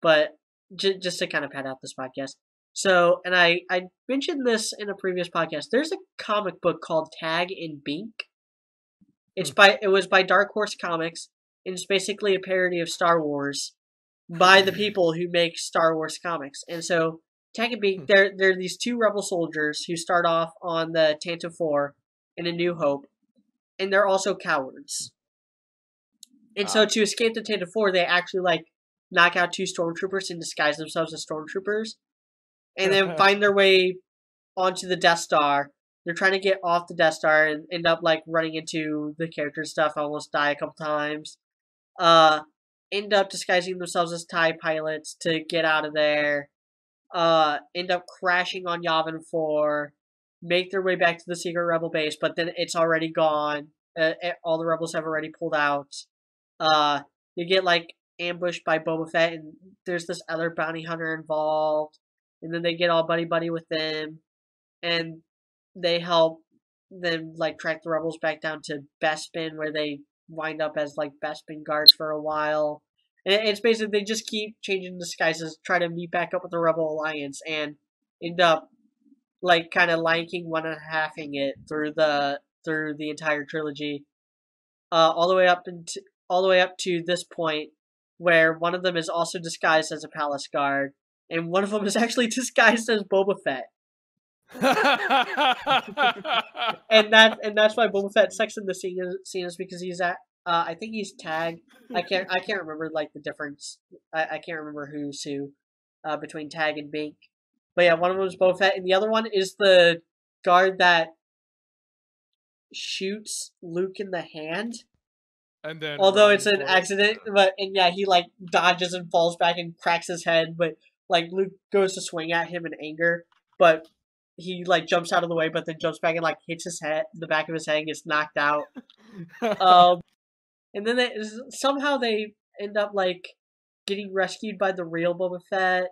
but j- just to kind of pad out this podcast. So, and I I mentioned this in a previous podcast. There's a comic book called Tag and Bink. It's hmm. by it was by Dark Horse Comics, and it's basically a parody of Star Wars by the hmm. people who make Star Wars comics. And so Tag and Bink, hmm. they're they're these two rebel soldiers who start off on the Tantive Four in A New Hope, and they're also cowards. And so Ah. to escape the Tantive Four, they actually like knock out two stormtroopers and disguise themselves as stormtroopers, and then find their way onto the Death Star. They're trying to get off the Death Star and end up like running into the character stuff. Almost die a couple times. Uh, end up disguising themselves as Tie pilots to get out of there. Uh, end up crashing on Yavin Four. Make their way back to the secret rebel base, but then it's already gone. Uh, eh, all the rebels have already pulled out. Uh, you get like ambushed by Boba Fett, and there's this other bounty hunter involved, and then they get all buddy buddy with them, and they help them like track the rebels back down to Bespin, where they wind up as like Bespin guards for a while. And it's basically they just keep changing disguises, try to meet back up with the Rebel Alliance, and end up like kind of Lion King one and halfing it through the through the entire trilogy, uh, all the way up into all the way up to this point where one of them is also disguised as a palace guard, and one of them is actually disguised as Boba Fett, and that and that's why Boba Fett sex in the scene is, scene is because he's at uh, I think he's tagged. I can't I can't remember like the difference. I, I can't remember who's who uh, between Tag and Bink. But yeah, one of them is Boba Fett, and the other one is the guard that shoots Luke in the hand. and then Although it's an it. accident, but and yeah, he like dodges and falls back and cracks his head. But like Luke goes to swing at him in anger, but he like jumps out of the way, but then jumps back and like hits his head, the back of his head, and gets knocked out. um, and then they somehow they end up like getting rescued by the real Boba Fett.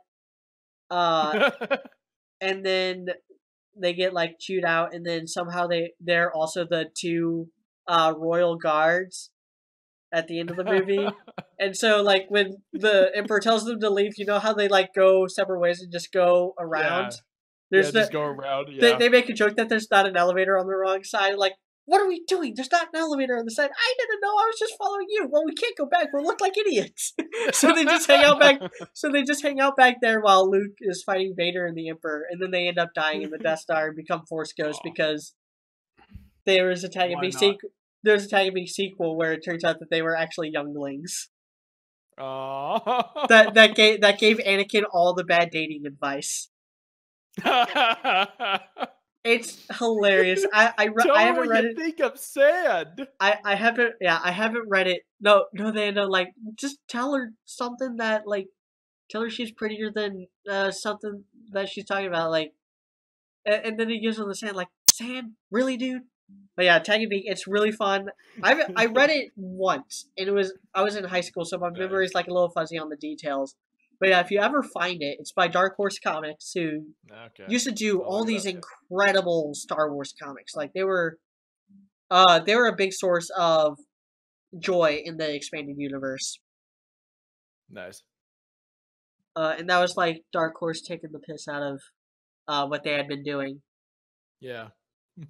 Uh, and then they get like chewed out, and then somehow they they're also the two uh royal guards at the end of the movie. and so like when the emperor tells them to leave, you know how they like go separate ways and just go around. Yeah. There's yeah, the, just go around. they, Yeah. they make a joke that there's not an elevator on the wrong side. Like, what are we doing? There's not an elevator on the side. I didn't know. I was just following you. Well, we can't go back. We'll look like idiots. so they just hang out back. So they just hang out back there while Luke is fighting Vader and the Emperor, and then they end up dying in the Death Star and become Force Ghosts because there is a Tag and Why B not? sequel. There's a Tag B sequel where it turns out that they were actually younglings. Aw. That that gave that gave Anakin all the bad dating advice. It's hilarious. I I, re- I haven't read you it. think I'm sad. I, I haven't yeah I haven't read it no no they no like just tell her something that like tell her she's prettier than uh something that she's talking about like and, and then he gives her the sand like sand really dude but yeah tagging me it's really fun I I read it once and it was I was in high school so my memory is like a little fuzzy on the details but yeah if you ever find it it's by Dark Horse Comics who Okay. used to do I'll all these incredible Star Wars comics. Like they were, uh, they were a big source of joy in the expanded universe. Nice. Uh, and that was like Dark Horse taking the piss out of, uh, what they had been doing. Yeah.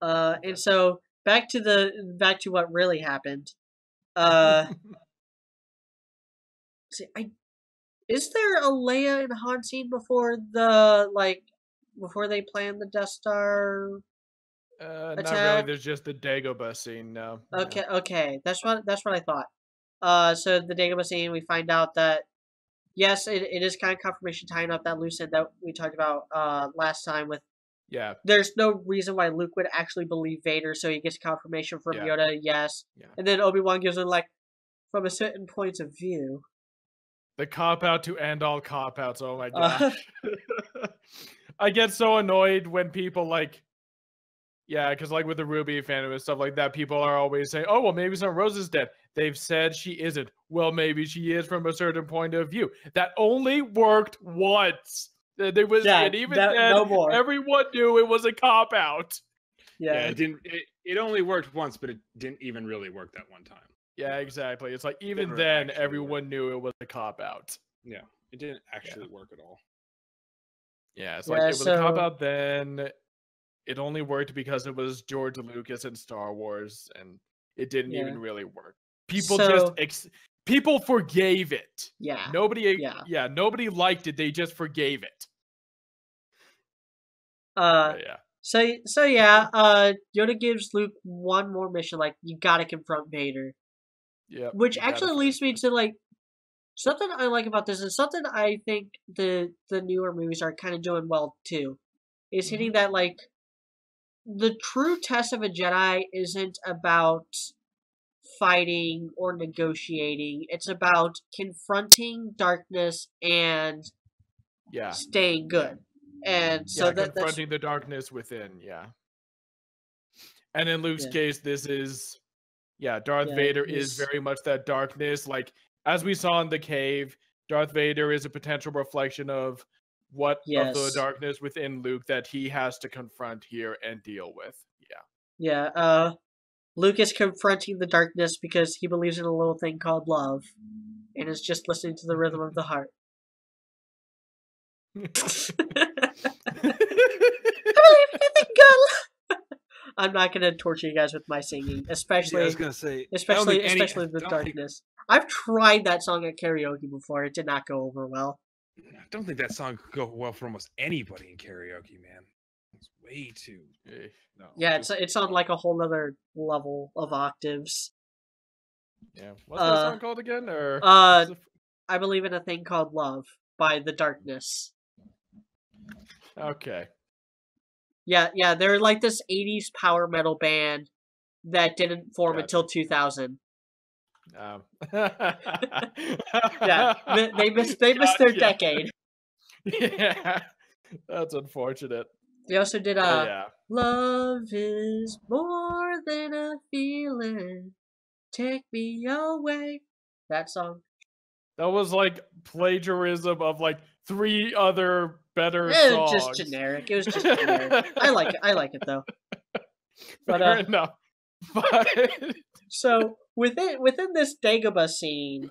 Uh, and so back to the back to what really happened. Uh, see, I is there a Leia and Han scene before the like before they plan the Death Star Uh, not really. There's just the Dagobah scene No. Okay, okay, that's what that's what I thought. Uh, so the Dagobah scene, we find out that yes, it, it is kind of confirmation tying up that loose end that we talked about uh last time. With Yeah. there's no reason why Luke would actually believe Vader, so he gets confirmation from Yeah. Yoda. Yes, Yeah. and then Obi Wan gives him like from a certain point of view. The cop out to end all cop outs. Oh my Uh, gosh. I get so annoyed when people like, yeah, because like with the RWBY fandom and stuff like that, people are always saying, "Oh, well, maybe Summer Rose is dead." They've said she isn't. Well, maybe she is from a certain point of view. That only worked once. There was, Yeah, and even that- then, no more. everyone knew it was a cop out. Yeah, Yeah. it didn't. It, it only worked once, but it didn't even really work that one time. Yeah, exactly. It's like even Never then, actually everyone knew it was a cop out. Yeah, it didn't actually work at all. Yeah, it's Yeah, like it was a cop out then. It only worked because it was George Lucas and Star Wars, and it didn't Yeah. even really work. People So- just ex- people forgave it. Yeah. Nobody, Yeah. yeah. nobody liked it. They just forgave it. Uh, yeah, so so yeah. Uh, Yoda gives Luke one more mission. Like you gotta confront Vader. yeah. which actually leads me to like something I like about this, and something I think the the newer movies are kind of doing well too, is Mm-hmm. hitting that like the true test of a Jedi isn't about fighting or negotiating. It's about confronting darkness and Yeah, staying good. And so yeah, that, that's confronting the darkness within. Yeah, and in Luke's Yeah. case, this is yeah, Darth Yeah, Vader is very much that darkness. Like as we saw in the cave, Darth Vader is a potential reflection of what of the darkness within Luke that he has to confront here and deal with. Yeah, yeah. Uh, Luke is confronting the darkness because he believes in a little thing called love, and is just listening to the rhythm of the heart. I believe in God. I'm not gonna torture you guys with my singing, especially Yeah, I was gonna say, I especially any- especially the don't think- darkness. I've tried that song at karaoke before. It did not go over well. I don't think that song could go well for almost anybody in karaoke, man. It's way too. No. Yeah, it's it's on like a whole other level of octaves. yeah. What's Uh, that song called again? Or uh, what's I believe in a thing called love by the darkness. okay. Yeah, yeah, they're like this '80s power metal band that didn't form Gotcha. until 2000. Um, Yeah, they, they missed they missed their decade. Yeah, that's unfortunate. They also did But uh, yeah, Love is more than a feeling. Take me away. That song. that was like plagiarism of like three other better songs. just generic. It was just generic. I like it. I like it though. But, Fair uh, enough. But So within within this Dagobah scene,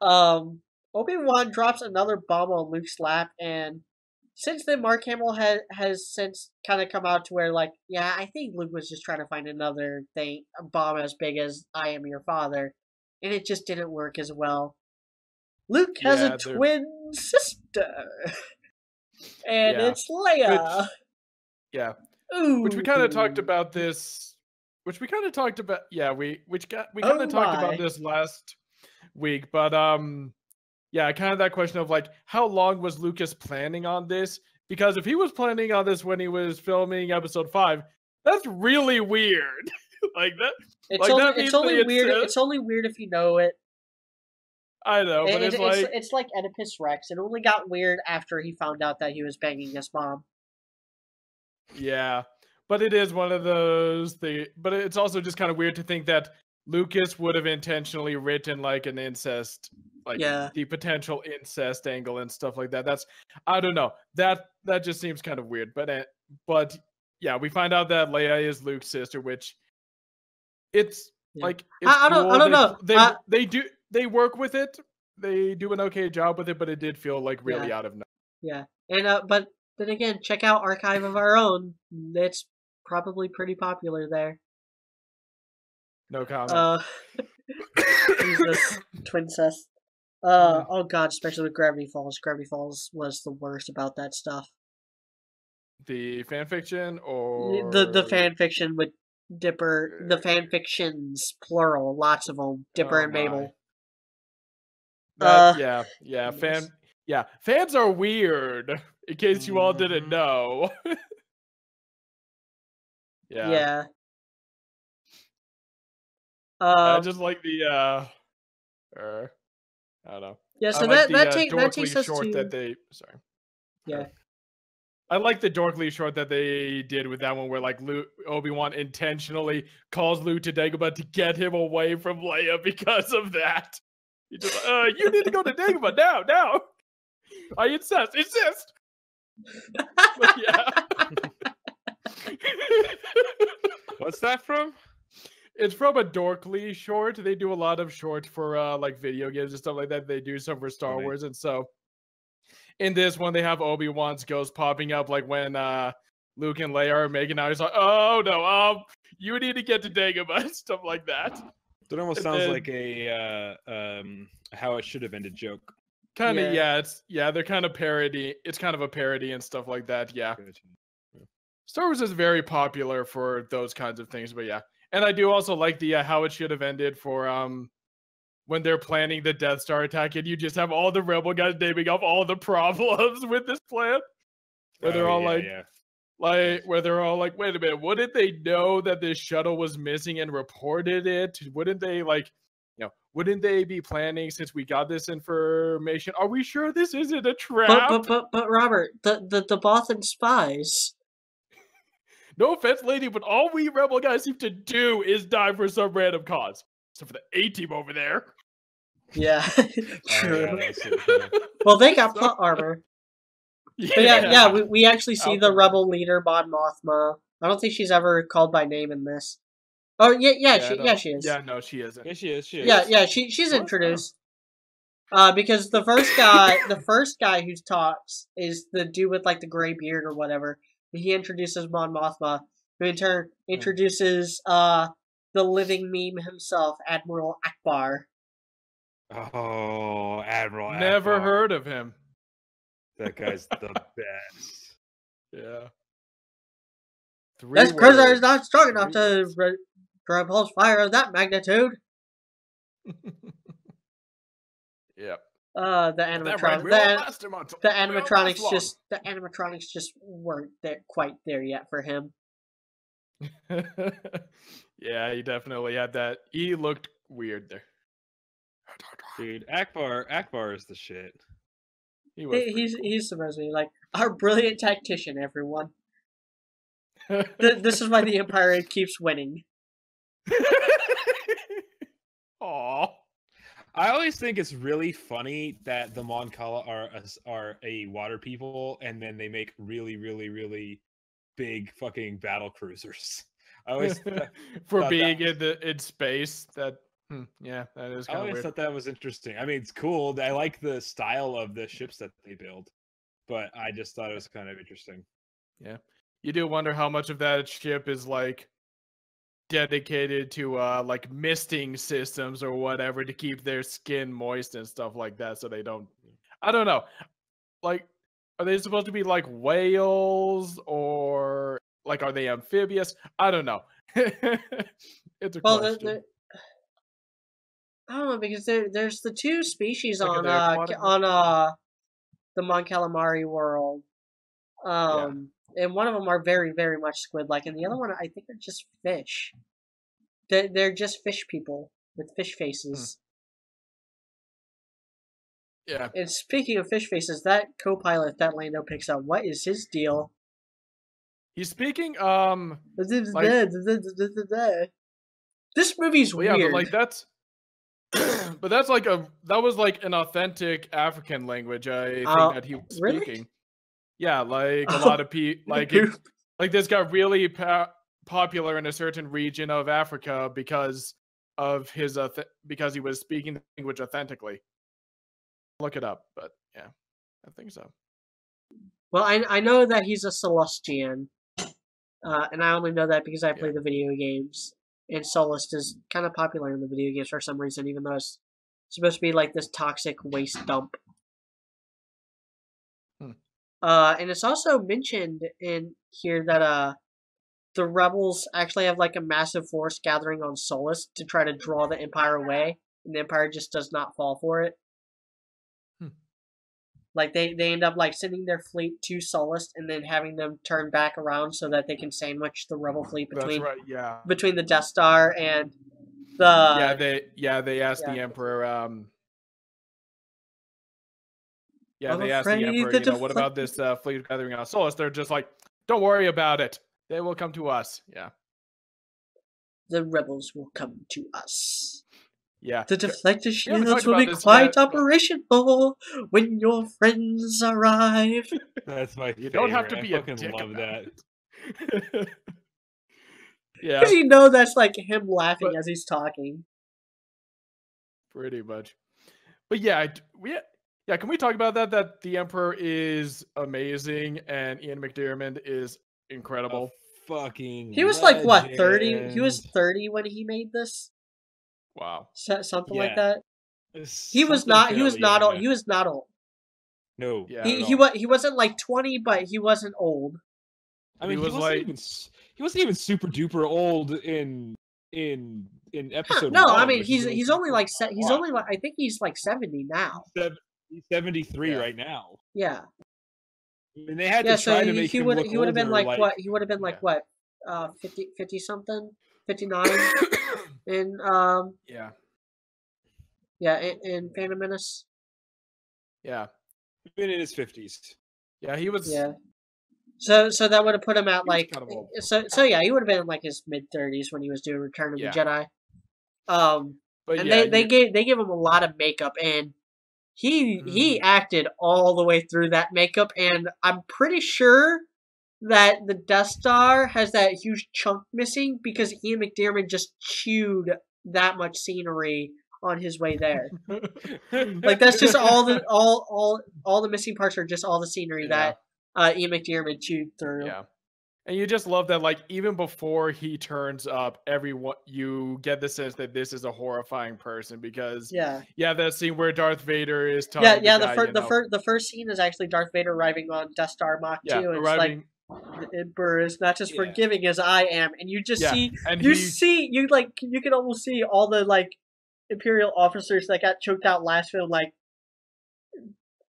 um, Obi Wan drops another bomb on Luke's lap, and since then, Mark Hamill has has since kind of come out to where like, yeah, I think Luke was just trying to find another thing, a bomb as big as I am your father, and it just didn't work as well. Luke has Yeah, a they're- twin sister, and Yeah. it's Leia. Which, yeah, Ooh, which we kind of talked about this which we kind of talked about yeah we which got we kind Oh of talked about this last week but um yeah kind of that question of like how long was lucas planning on this because if he was planning on this when he was filming episode 5 that's really weird like that It's like, only, that it's only it's, weird. uh, it's only weird if you know it. i know but it's, it's, it's, like it's like Oedipus Rex. It only got weird after he found out that he was banging his mom. Yeah, but it is one of those things. But it's also just kind of weird to think that Lucas would have intentionally written like an incest, like Yeah. the potential incest angle and stuff like that. That's I don't know. That that just seems kind of weird. But uh, but yeah, we find out that Leia is Luke's sister, which it's Yeah. like it's I- I don't- I don't they, know. They I- they do they work with it. They do an okay job with it, but it did feel like really out of no- Yeah, and uh, but then again, check out Archive of Our Own. It's probably pretty popular there. No comment. Uh, Jesus, twincest. Uh, oh god, especially with Gravity Falls. Gravity Falls was the worst about that stuff. the fan fiction or The the fan fiction with Dipper, the fan fictions plural, lots of them. Dipper Oh and. Mabel. That- Uh, yeah, yeah, yes. fan, yeah, fans are weird. In case you all didn't Mhm. know. yeah, Yeah. I Um, just like the uh, er, I don't know. yeah, I so like that the, that, uh, that takes us short to that they. Sorry. Yeah. Or- I like the Dorkly short that they did with that one, where like Luke Obi Wan intentionally calls Luke to Dagobah to get him away from Leia because of that. He just, uh, you need to go to Dagobah now, now. I insist, insist. But yeah, What's that from? It's from a Dorkly short. They do a lot of shorts for uh like video games and stuff like that. They do some for Star Right. Wars, and so in this one they have Obi Wan's ghost popping up, like when uh Luke and Leia are making out. He's like, "Oh no, um, you need to get to Dagobah," and stuff like that. That almost And sounds then- like a uh, um, how it should have ended joke. Kind of, Yeah. yeah. It's yeah, they're kind of parody. It's kind of a parody and stuff like that. Yeah, Star Wars is very popular for those kinds of things, but yeah. And I do also like the uh, how it should have ended for um when they're planning the Death Star attack, and you just have all the rebel guys naming off all the problems with this plan. Where they're Oh, all yeah, like, yeah. like where they're all like, wait a minute, wouldn't they know that this shuttle was missing and reported it? Wouldn't they like, you know, wouldn't they be planning since we got this information? Are we sure this isn't a trap? But but but but Robert, the the the Bothan spies. No offense, lady, but all we rebel guys seem to do is die for some random cause. Except for the A team over there. Yeah. Oh, True. that's it, yeah. Well, they got So- plot armor. Yeah, But yeah, yeah, we, we actually see the rebel leader, Mon Mothma. I don't think she's ever called by name in this. Oh yeah, yeah, I she, know. yeah, she is. Yeah, no, she isn't. Yeah, she is. She is. yeah, yeah, she she's introduced. Uh, because the first guy, the first guy who talks is the dude with like the gray beard or whatever. He introduces Mon Mothma, who in turn introduces uh the living meme himself, Admiral Ackbar. Oh, Admiral. Never Ackbar. heard of him. That guy's the best. Yeah. Three This prisoner is not strong enough to words. re- repulse fire of that magnitude. Uh, the animatronics, right, the, won't an- last him until- the we won't last animatronics just, the animatronics just weren't there quite there yet for him. yeah, he definitely had that. He looked weird there. Dude, Ackbar. Ackbar is the shit. He was. He, he's cool. he's supposed to be like our brilliant tactician. Everyone, Th- this is why the Empire keeps winning. Aw. I always think it's really funny that the Mon Cala are a, are a water people, and then they make really, really, really big fucking battle cruisers. I always, For being in the in space, that hmm, yeah, that is I always weird. thought that was interesting. I mean, it's cool. I like the style of the ships that they build, but I just thought it was kind of interesting. Yeah, you do wonder how much of that ship is like dedicated to uh like misting systems or whatever to keep their skin moist and stuff like that so they don't I don't know. Like are they supposed to be like whales or like are they amphibious? I don't know. it's a Well, question. the, I don't know because there there's the two species Like, on uh on uh the Mon Calamari world. Um, and one of them are very very much squid like, and the other one I think are just fish. They're they're just fish people with fish faces. yeah. And speaking of fish faces, that co-pilot that Lando picks up, what is his deal? He's speaking um This movie's well, yeah, weird. but like that's but that's like a that was like an authentic African language. I think Uh, that he was really? speaking. Yeah, like a lot of people like it, like this got really pa- popular in a certain region of Africa because of his uh, because he was speaking the language authentically. Look it up, but yeah, I think so. Well, I I know that he's a Sullustan, uh, and I only know that because I play the video games. And Sullust is kind of popular in the video games for some reason, even though it's supposed to be like this toxic waste dump. Uh, and it's also mentioned in here that uh, the rebels actually have like a massive force gathering on Sullust to try to draw the Empire away, and the Empire just does not fall for it. Hmm. Like they, they end up like sending their fleet to Sullust and then having them turn back around so that they can sandwich the rebel fleet between right. Yeah. between the Death Star and the yeah, they yeah they asked yeah. the emperor um yeah, I'm they asked the emperor, you know, what about this uh, fleet gathering on Sullust? They're just like, don't worry about it. They will come to us. Yeah, The rebels will come to us. yeah. The deflector shields talked will be this quite yet, but- operational when your friends arrive. That's my. You don't have to be I a fucking dick love about that. it. yeah, Because you know that's like him laughing But- as he's talking. pretty much. But yeah, I d- we yeah. Can we talk about that? That the Emperor is amazing and Ian McDiarmid is incredible. Fucking. He was like what thirty? He was thirty when he made this, Wow. So- something like Yeah. that. He was not. He was fairly not young, old. yeah. He was not old. No. Yeah. He he was he wasn't like twenty, but he wasn't old. I mean, he, was wasn't like- even. He wasn't even super duper old in in in episode. no, I mean he's he's only like se- he's only like I think he's like seventy now. Sev- He's seventy three Yeah. right now. Yeah, I mean, they had yeah. to So try to he, make he him would look he would have been older, like, what? He would have been like Yeah. what? Uh, 50, 50 something, fifty nine in um Yeah. yeah in, in Phantom Menace. Yeah. been in his fifties. Yeah. He was. Yeah. So so that would have put him at like kind of so so yeah he would have been in like his mid thirties when he was doing Return of Yeah. the Jedi. Um. But and yeah, they, they you- gave they give him a lot of makeup and he Mm-hmm. he acted all the way through that makeup and i'm pretty sure that the death star has that huge chunk missing because ian mcdiarmid just chewed that much scenery on his way there like that's just all the all all all the missing parts are just all the scenery Yeah. that uh ian mcdiarmid chewed through Yeah. And you just love that, like, even before he turns up, everyone you get the sense that this is a horrifying person because yeah, yeah that scene where Darth Vader is yeah yeah the guy, first the first the first scene is actually darth vader arriving on death star mach 2 yeah, and it's like the emperor is not just Yeah. forgiving as I am, and you just Yeah, see and you he, see you like you can almost see all the like imperial officers that got choked out last film like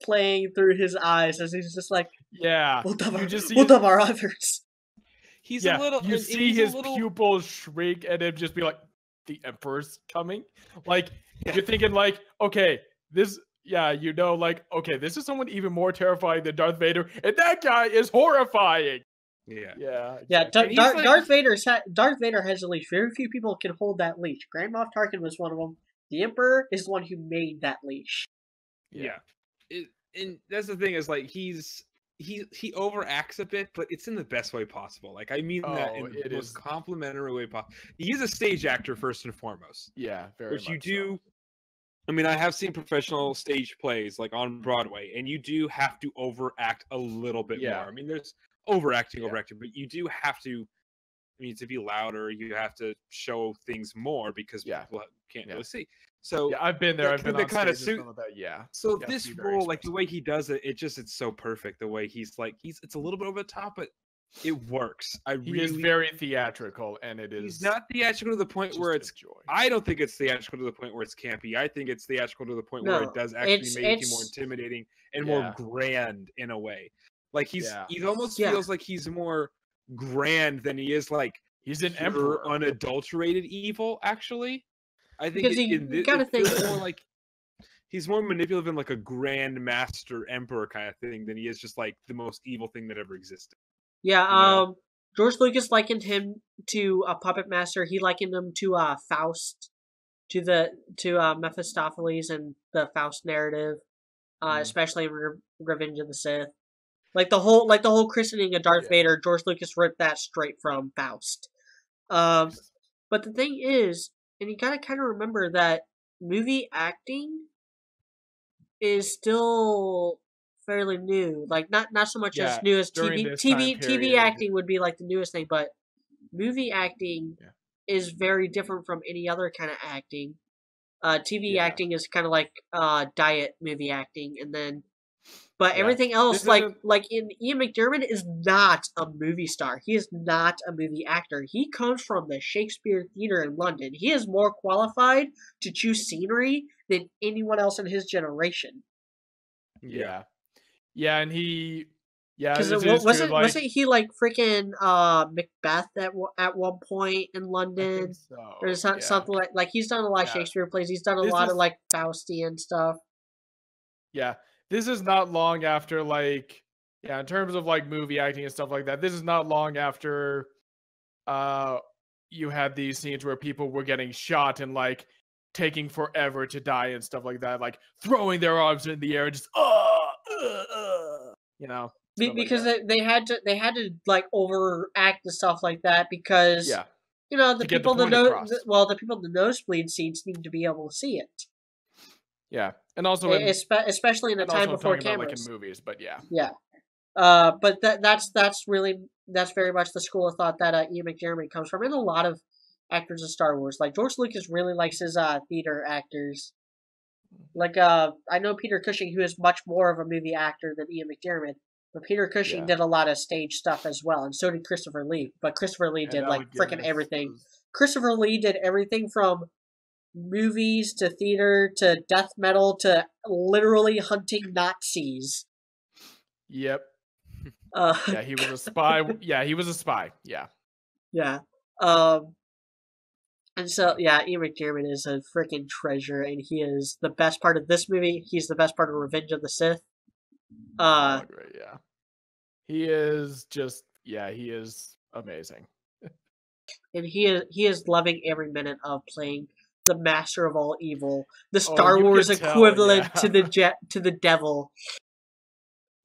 playing through his eyes as he's just like yeah, we'll have you our, just see we'll his- have our efforts. He's yeah, a little. you and- and see his little, pupils shrink and then just be like, the Emperor's coming. Like Yeah. you're thinking, like, okay, this. Yeah, you know, like, okay, this is someone even more terrifying than Darth Vader, and that guy is horrifying. Yeah. Yeah, Yeah. Dar- Dar- like- Darth Vader's ha- Darth Vader has a leash. Very few people can hold that leash. Grand Moff Tarkin was one of them. The Emperor is the one who made that leash. Yeah. It, and that's the thing is like he's he he overacts a bit, but it's in the best way possible. Like I mean that Oh, in the most is. complimentary way possible. He's a stage actor first and foremost, yeah, very which you much so. do. I mean, I have seen professional stage plays like on Broadway, and you do have to overact a little bit Yeah. more. I mean, there's overacting, Yeah. overacting, but you do have to. I mean, to be louder, you have to show things more because Yeah. people can't Yeah. really see. So Yeah, I've been there. that I've been kinda- on kinda suit- some that. Yeah, So You have to this role, like the way he does it, it just it's so perfect. The way he's like he's it's a little bit over the top, but it works. I he really is very theatrical, and it is. he's not theatrical to the point where it's joy. I don't think it's theatrical to the point where it's campy. I think it's theatrical to the point where it does actually it's- make it more intimidating and Yeah. more grand in a way. Like he's Yeah. he almost Yeah. feels like he's more grand than he is like He's an pure, emperor. unadulterated evil. Actually, I think Because you- in you thi- gotta think- more like he's more manipulative and like a grand master emperor kind of thing than he is just like the most evil thing that ever existed. Yeah, You know? um, George Lucas likened him to a puppet master. He likened him to uh, Faust, to the to uh, Mephistopheles and the Faust narrative, uh, Mm. especially in Re- Revenge of the Sith. Like the whole like the whole christening of Darth Yeah. Vader, George Lucas ripped that straight from Faust. Um, but the thing is, and you gotta kind of remember that movie acting is still fairly new. Like not not so much Yeah, as new as TV TV TV acting would be like the newest thing, but movie acting Yeah. is very different from any other kind of acting. Uh, TV Yeah. acting is kind of like uh, diet movie acting, and then, but Yeah. everything else, This like isn't- like in Ian McDiarmid is not a movie star. He is not a movie actor. He comes from the Shakespeare Theatre in London. He is more qualified to choose scenery than anyone else in his generation. Yeah. Yeah, and he yeah, Because this it, wasn't like, wasn't he like freaking uh Macbeth at at one point in I London? think so, Or some, yeah. something like like he's done a lot of Yeah. Shakespeare plays. He's done a This lot is- of like Faustian stuff. Yeah. This is not long after like yeah, in terms of like movie acting and stuff like that. This is not long after uh you had these scenes where people were getting shot and like taking forever to die and stuff like that, like throwing their arms in the air and just uh, uh, uh you know. Be- stuff like because they, they had to they had to like overact and stuff like that because yeah, you know the To the people the point no the, well the people in the nosebleed seats need to be able to see it, yeah, and also in, espe- especially in the time before talking about, cameras. like in movies, but yeah, Yeah. Uh, but that that's that's really that's very much the school of thought that uh, Ian McDiarmid comes from, and a lot of actors in Star Wars. Like George Lucas really likes his uh theater actors. Like uh, I know Peter Cushing, who is much more of a movie actor than Ian McDiarmid, but Peter Cushing Yeah. did a lot of stage stuff as well, and so did Christopher Lee. But Christopher Lee And did like freaking everything. Christopher Lee did everything from movies to theater to death metal to literally hunting Nazis. Yep. Uh, Yeah, he was a spy. yeah, he was a spy. Yeah. Yeah. Um and so yeah, Ian McDiarmid is a freaking treasure and he is the best part of this movie. He's the best part of Revenge of the Sith. Uh Oh, yeah. He is just yeah, he is amazing. and he is he is loving every minute of playing the master of all evil, the Oh, Star you Wars could tell, equivalent to the jet to the devil.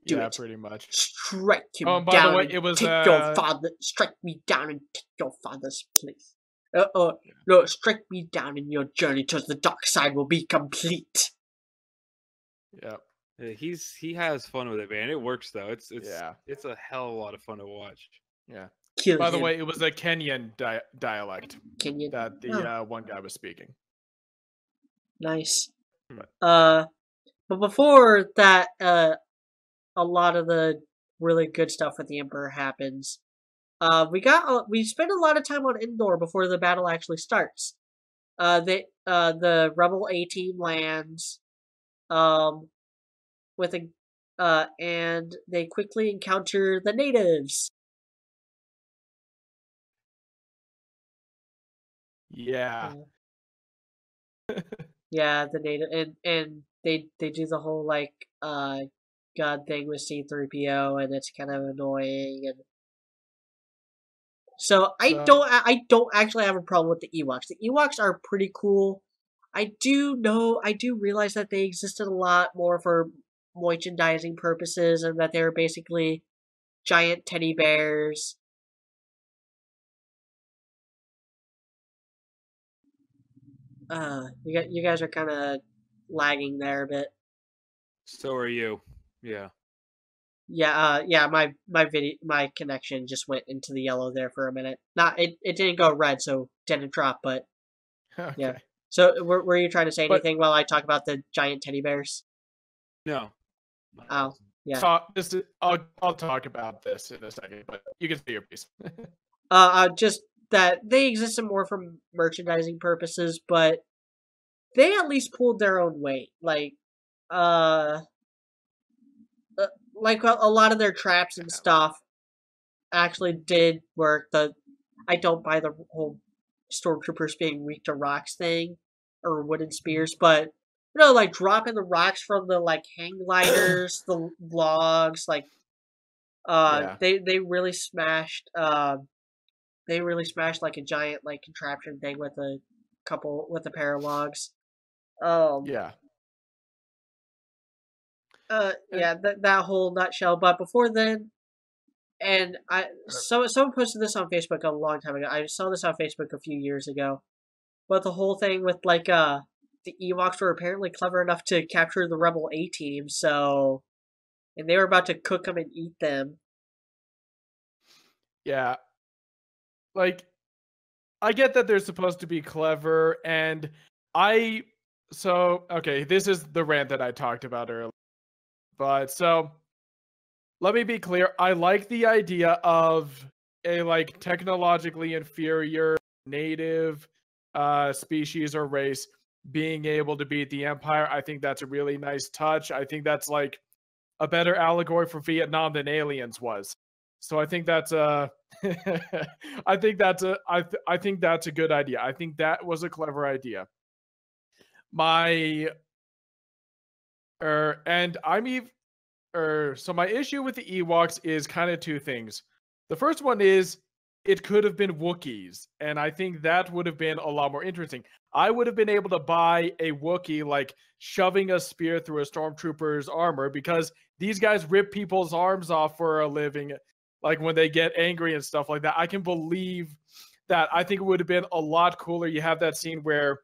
Do yeah, it. pretty much. Strike him Oh, and by the down way, it was, take uh, your father strike me down and take your father's place. Uh, uh, no, strike me down and your journey towards the dark side will be complete. Yep. He's he has fun with it, man. It works though. It's it's Yeah. it's a hell of a lot of fun to watch. Yeah. Kill By the way, it was a Kenyan di- dialect you? that the Oh. uh, one guy was speaking. Nice. Hmm. Uh, but before that, uh, a lot of the really good stuff with the Emperor happens. Uh, we got a- we spent a lot of time on Endor before the battle actually starts. Uh, they uh the Rebel A team lands, um, with a uh, and they quickly encounter the natives. Yeah. Yeah, the native and and they they do the whole like uh god thing with C three PO and it's kind of annoying and so I So- don't I don't actually have a problem with the Ewoks. The Ewoks are pretty cool. I do know I do realize that they existed a lot more for merchandising purposes and that they were basically giant teddy bears. Uh, you got you guys are kind of lagging there a bit. So are you. Yeah. Yeah, uh, yeah, my my video my connection just went into the yellow there for a minute. Not it, it didn't go red, so didn't drop. But okay. so were, were you trying to say But- anything while I talk about the giant teddy bears? No. Oh, yeah. Talk, this is, I'll I'll talk about this in a second, but you can say your piece. Uh, uh, just that they existed more for merchandising purposes, but they at least pulled their own weight. Like, uh, uh, like a, a lot of their traps and stuff actually did work. The I don't buy the whole stormtroopers being weak to rocks thing or wooden spears, but you know, like dropping the rocks from the like hang gliders, the logs, like uh, Yeah. they they really smashed. Um, they really smashed like a giant like contraption thing with a couple with a pair of logs. Um, yeah. uh, yeah, that that whole nutshell. But before then, and I so someone posted this on Facebook a long time ago. I saw this on Facebook a few years ago. But the whole thing with like uh the Ewoks were apparently clever enough to capture the Rebel A team, so and they were about to cook them and eat them. Yeah. Like I get that they're supposed to be clever and I so okay, this is the rant that I talked about earlier. But so let me be clear, I like the idea of a like technologically inferior native uh species or race being able to beat the empire. I think that's a really nice touch. I think that's like a better allegory for Vietnam than aliens was. So I think that's a I think that's a I th- I think that's a good idea. I think that was a clever idea. My Er, and I'm even. Er, so my issue with the Ewoks is kind of two things. The first one is it could have been Wookiees, and I think that would have been a lot more interesting. I would have been able to buy a Wookiee like shoving a spear through a stormtrooper's armor because these guys rip people's arms off for a living, like when they get angry and stuff like that. I can believe that. I think it would have been a lot cooler. You have that scene where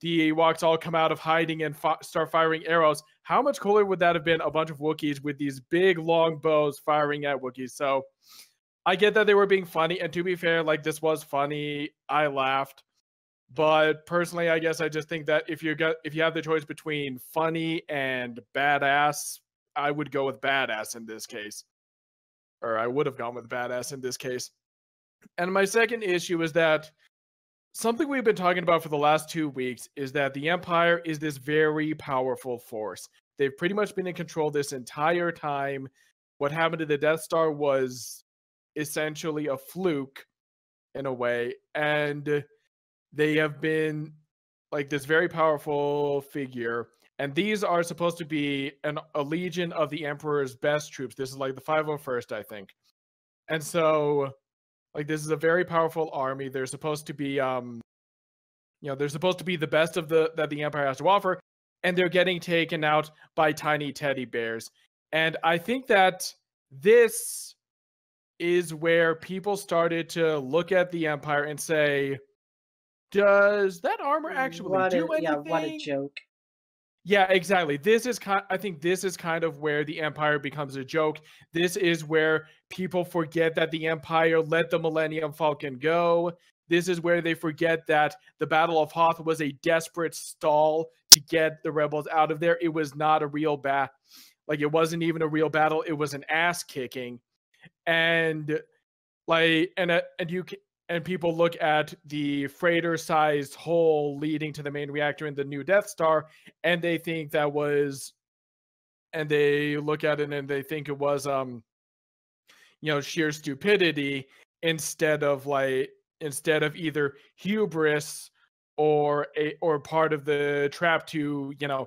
the Ewoks all come out of hiding and fi- start firing arrows. How much cooler would that have been? A bunch of Wookiees with these big long bows firing at Wookiees. So I get that they were being funny, and to be fair, like this was funny. I laughed, but personally, I guess I just think that if you got if you have the choice between funny and badass, I would go with badass in this case, or I would have gone with badass in this case. And my second issue is that something we've been talking about for the last two weeks is that the Empire is this very powerful force. They've pretty much been in control this entire time. What happened to the Death Star was essentially a fluke in a way and they have been like this very powerful figure and these are supposed to be an, a legion of the emperor's best troops this is like the 501st i think and so like this is a very powerful army they're supposed to be um you know they're supposed to be the best of the that the empire has to offer and they're getting taken out by tiny teddy bears and i think that this is where people started to look at the Empire and say, "Does that armor actually what do a, anything?" Yeah, what a joke. Yeah, exactly. This is kind. I think this is kind of where the Empire becomes a joke. This is where people forget that the Empire let the Millennium Falcon go. This is where they forget that the Battle of Hoth was a desperate stall to get the rebels out of there. It was not a real bat. Like it wasn't even a real battle. It was an ass kicking and like and uh, and you and people look at the freighter sized hole leading to the main reactor in the new Death Star and they think that was and they look at it and they think it was um you know sheer stupidity instead of like instead of either hubris or a or part of the trap to you know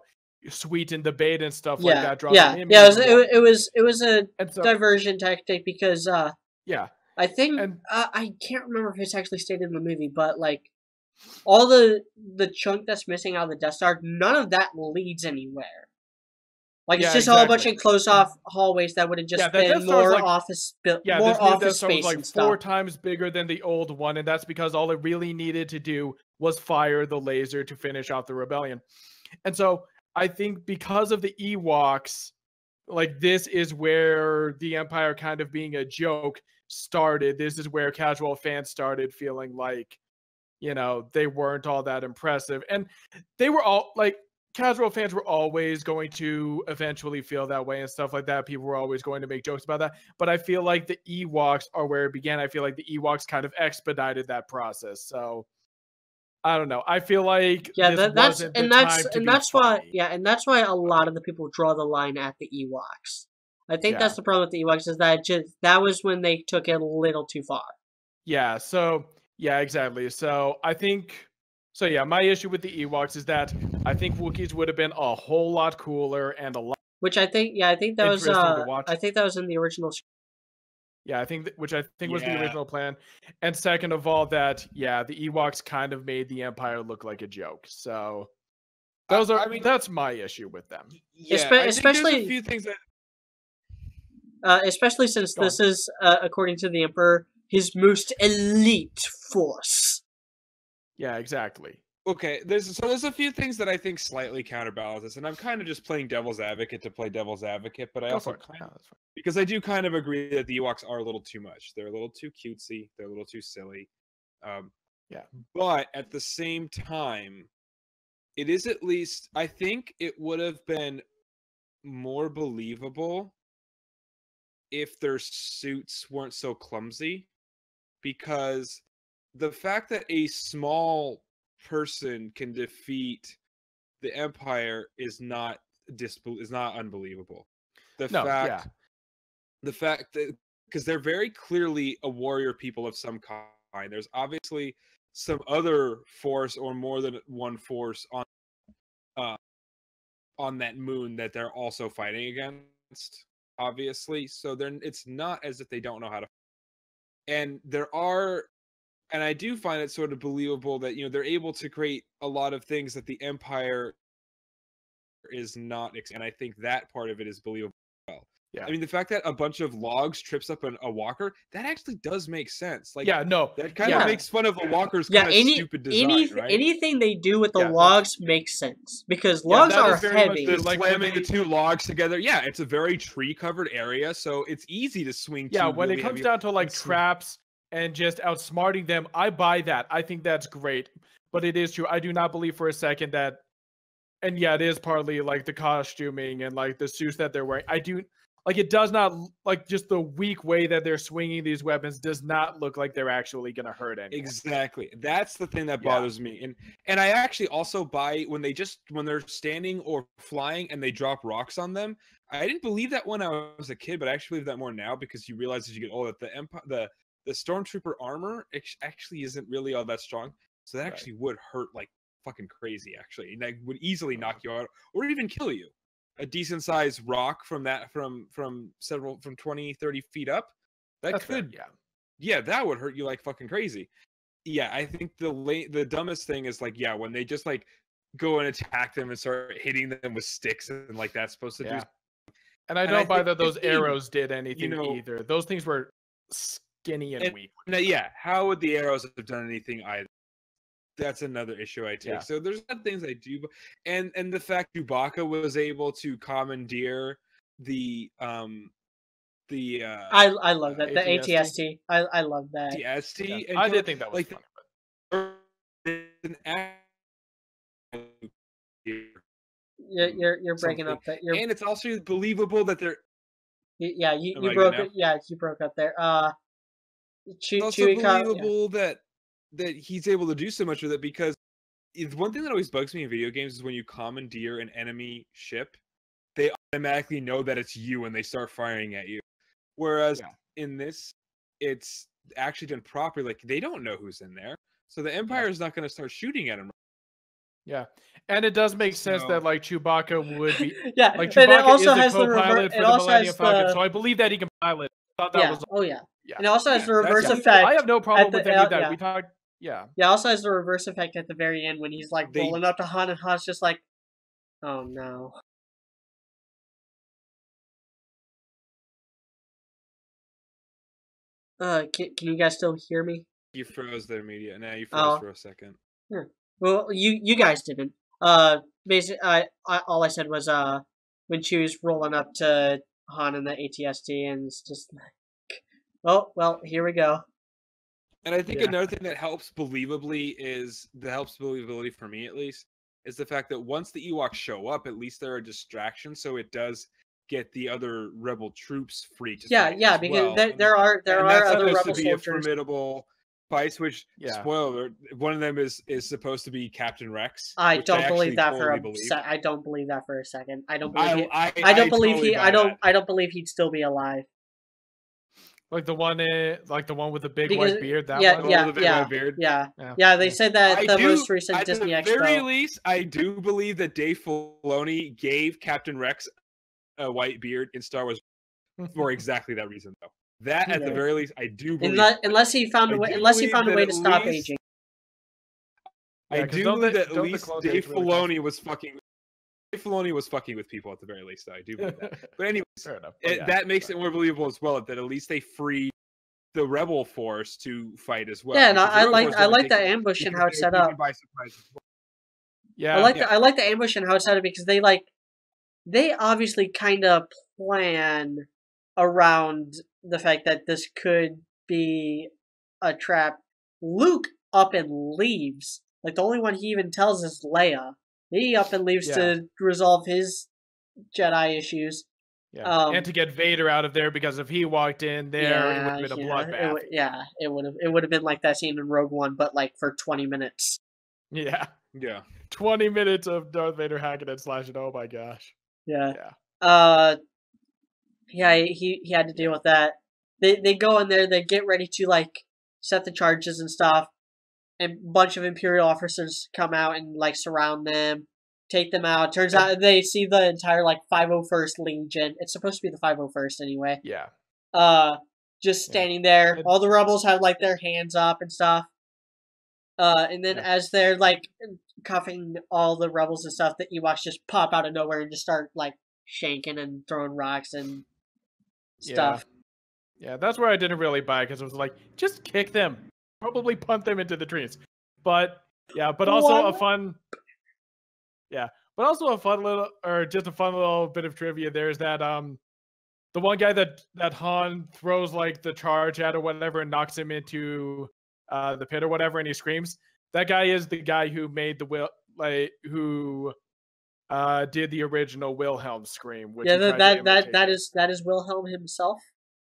sweeten the bait and stuff yeah, like that yeah, yeah. It was, it, it was it was a so, diversion tactic because uh yeah I think and, uh, I can't remember if it's actually stated in the movie, but like all the the chunk that's missing out of the Death Star, none of that leads anywhere. Like yeah, it's just exactly. all a bunch of close off hallways that would have just yeah, been more like, office built, yeah, more office space was like four times bigger than the old one, and that's because all it really needed to do was fire the laser to finish off the rebellion. And so I think because of the Ewoks, like this is where the Empire kind of being a joke started. This is where casual fans started feeling like, you know, they weren't all that impressive. And they were all like casual fans were always going to eventually feel that way and stuff like that. People were always going to make jokes about that. But I feel like the Ewoks are where it began. I feel like the Ewoks kind of expedited that process. So I don't know. I feel like yeah, that, that's and that's and that's funny. why yeah, and that's why a lot of the people draw the line at the Ewoks. I think yeah. that's the problem with the Ewoks is that just that was when they took it a little too far. Yeah. So yeah, exactly. So I think so. Yeah, my issue with the Ewoks is that I think Wookiees would have been a whole lot cooler and a lot. Which I think, yeah, I think that was. Uh, I think that was in the original yeah, I think th- which I think was the original plan. And second of all, that yeah, the Ewoks kind of made the Empire look like a joke. So those are I mean, that's my issue with them. Yeah, Espe- especially a few things that uh, especially since Go this on. is uh, according to the Emperor his most elite force. Yeah, exactly. Okay, there's so there's a few things that I think slightly counterbalance this, and I'm kind of just playing devil's advocate to play devil's advocate, but I Go also kind of because I do kind of agree that the Ewoks are a little too much. They're a little too cutesy. They're a little too silly. Um, yeah, but at the same time, it is at least I think it would have been more believable if their suits weren't so clumsy, because the fact that a small person can defeat the empire is not disbel- is not unbelievable. The no, fact yeah. the fact that because they're very clearly a warrior people of some kind. There's obviously some other force or more than one force on uh on that moon that they're also fighting against. Obviously, so they're it's not as if they don't know how to. And there are, and I do find it sort of believable that you know they're able to create a lot of things that the Empire is not, and I think that part of it is believable. As well. Yeah. I mean, the fact that a bunch of logs trips up an, a walker that actually does make sense. Like, yeah, no, that kind Yeah. of makes fun of a walker's Yeah, kind of any stupid design, any right? anything they do with the Yeah. logs makes sense because Yeah, logs that are is very much heavy. the- the like when slamming the two logs together. Yeah, it's a very tree covered area, so it's easy to swing. yeah. When really it comes heavy- down to like Let's traps and just outsmarting them, I buy that. I think that's great. But it is true. I do not believe for a second that, and yeah, it is partly like the costuming and like the suits that they're wearing. I do like it does not like just the weak way that they're swinging these weapons does not look like they're actually gonna hurt anyone. Exactly. That's the thing that Yeah. bothers me. And and I actually also buy when they just when they're standing or flying and they drop rocks on them. I didn't believe that when I was a kid, but I actually believe that more now because you realize as you get older that the empire the the stormtrooper armor actually isn't really all that strong. So that Right. actually would hurt like fucking crazy actually. And that would easily knock you out or even kill you. A decent sized rock from that from from several from 20 30 feet up that That's fair, could yeah. yeah, that would hurt you like fucking crazy. Yeah, I think the late the dumbest thing is like yeah, when they just like go and attack them and start hitting them with sticks and like that's supposed to Yeah. do. And I don't I buy think that those 15, arrows did anything know- either. Those things were skinny and, And- weak. Now, yeah, how would the arrows have done anything either? That's another issue I take. Yeah. So there's other things I do, but- and and the fact Chewbacca was able to commandeer the um the uh I I love that the ATST. ATST. I I love that. the ST Yeah, and I kill- did think that was like, funny. but- You're you're, you're breaking something. up. That you're and it's also believable that they're yeah. You, you broke it. Yeah, you broke up there. Uh, Chew, it's also Chewie co- yeah. believable that that he's able to do so much with it because it's one thing that always bugs me in video games is when you commandeer an enemy ship, they automatically know that it's you and they start firing at you. Whereas Yeah. in this, it's actually done properly. Like they don't know who's in there, so the Empire is not going to start shooting at him. Yeah, and it does make sense So- that like Chewbacca would be yeah, like and it also is has the co-pilot reverse. for It the also Millennium has Falcon, the so I believe that he can pilot. I thought that yeah. was Oh yeah. yeah. And it also has Yeah, the reverse effect. I have no problem the- with any uh, of that. yeah. We talked. Yeah, Yeah, also has the reverse effect at the very end when he's like They- rolling up to Han and Han's just like, oh no. Uh, can, can you guys still hear me? You froze there, media. Now you froze Oh. for a second. Well, you you guys didn't. Uh, basically, I, I all I said was uh, when she was rolling up to Han and the ATST, and it's just like, oh well, here we go. And I think Yeah. another thing that helps believably is that helps believability for me at least is the fact that once the Ewoks show up, at least they're a distraction, so it does get the other rebel troops free to Yeah, yeah, because well. there, there are there and are other supposed rebel to be a formidable fights. Which Yeah. spoiler, one of them is is supposed to be Captain Rex. I don't actually believe that for a believe. se- I don't believe that for a second. I don't believe. I, he, I, I don't believe totally he. I don't. that. I don't believe he'd still be alive. Like the one, in, like the one with the big Because- white beard. That yeah, one. Yeah, with the big yeah. beard. Yeah, Yeah. yeah. They said that I the do- most recent At Disney the Expo. very least, I do believe that Dave Filoni gave Captain Rex a white beard in Star Wars for exactly that reason, though. That, at the very least, I do believe. unless, unless he found a I way. Unless he found a way to stop least- aging. I Yeah, 'cause do believe the- that at least Dave age really Filoni was fucking. Dave Filoni was fucking with people at the very least. Though, I do believe that. But anyways, Fair enough. but it, oh, yeah, that makes it more believable as well. That at least they free the rebel force to fight as well. yeah, and I, I like I like the ambush and how it's set up. by surprise as well. Yeah, I like yeah. the I like the ambush and how it's set up because they like they obviously kind of plan around the fact that this could be a trap. Luke up and leaves. Like the only one he even tells is Leia. He up and leaves Yeah. to resolve his Jedi issues. yeah. um, and to get Vader out of there because if he walked in there, it would have been a yeah, bloodbath. It would, yeah, it would have it would have been like that scene in Rogue One, but like for twenty minutes. Yeah, Yeah. twenty minutes of Darth Vader hacking and slashing. Oh my gosh. Yeah. Yeah. Uh, yeah, he he had to deal with that. They they go in there, they get ready to like set the charges and stuff, and a bunch of Imperial officers come out and like surround them, take them out. Turns out they see the entire like 501st Legion. It's supposed to be the 501st anyway. Yeah. Uh, just Yeah. standing there. All the rebels have like their hands up and stuff. Uh, and then Yeah. as they're like cuffing all the rebels and stuff, the Ewoks just pop out of nowhere and just start like shanking and throwing rocks and Yeah. stuff. Yeah, that's where I didn't really buy because it was like, just kick them, probably punt them into the trees. But yeah, but also a fun, yeah, but also a fun little, or just a fun little bit of trivia. There's that um, the one guy that that Han throws like the charge at or whatever and knocks him into uh the pit or whatever, and he screams. That guy is the guy who made the will, like who uh did the original Wilhelm scream. Which yeah, that that, that that is that is Wilhelm himself.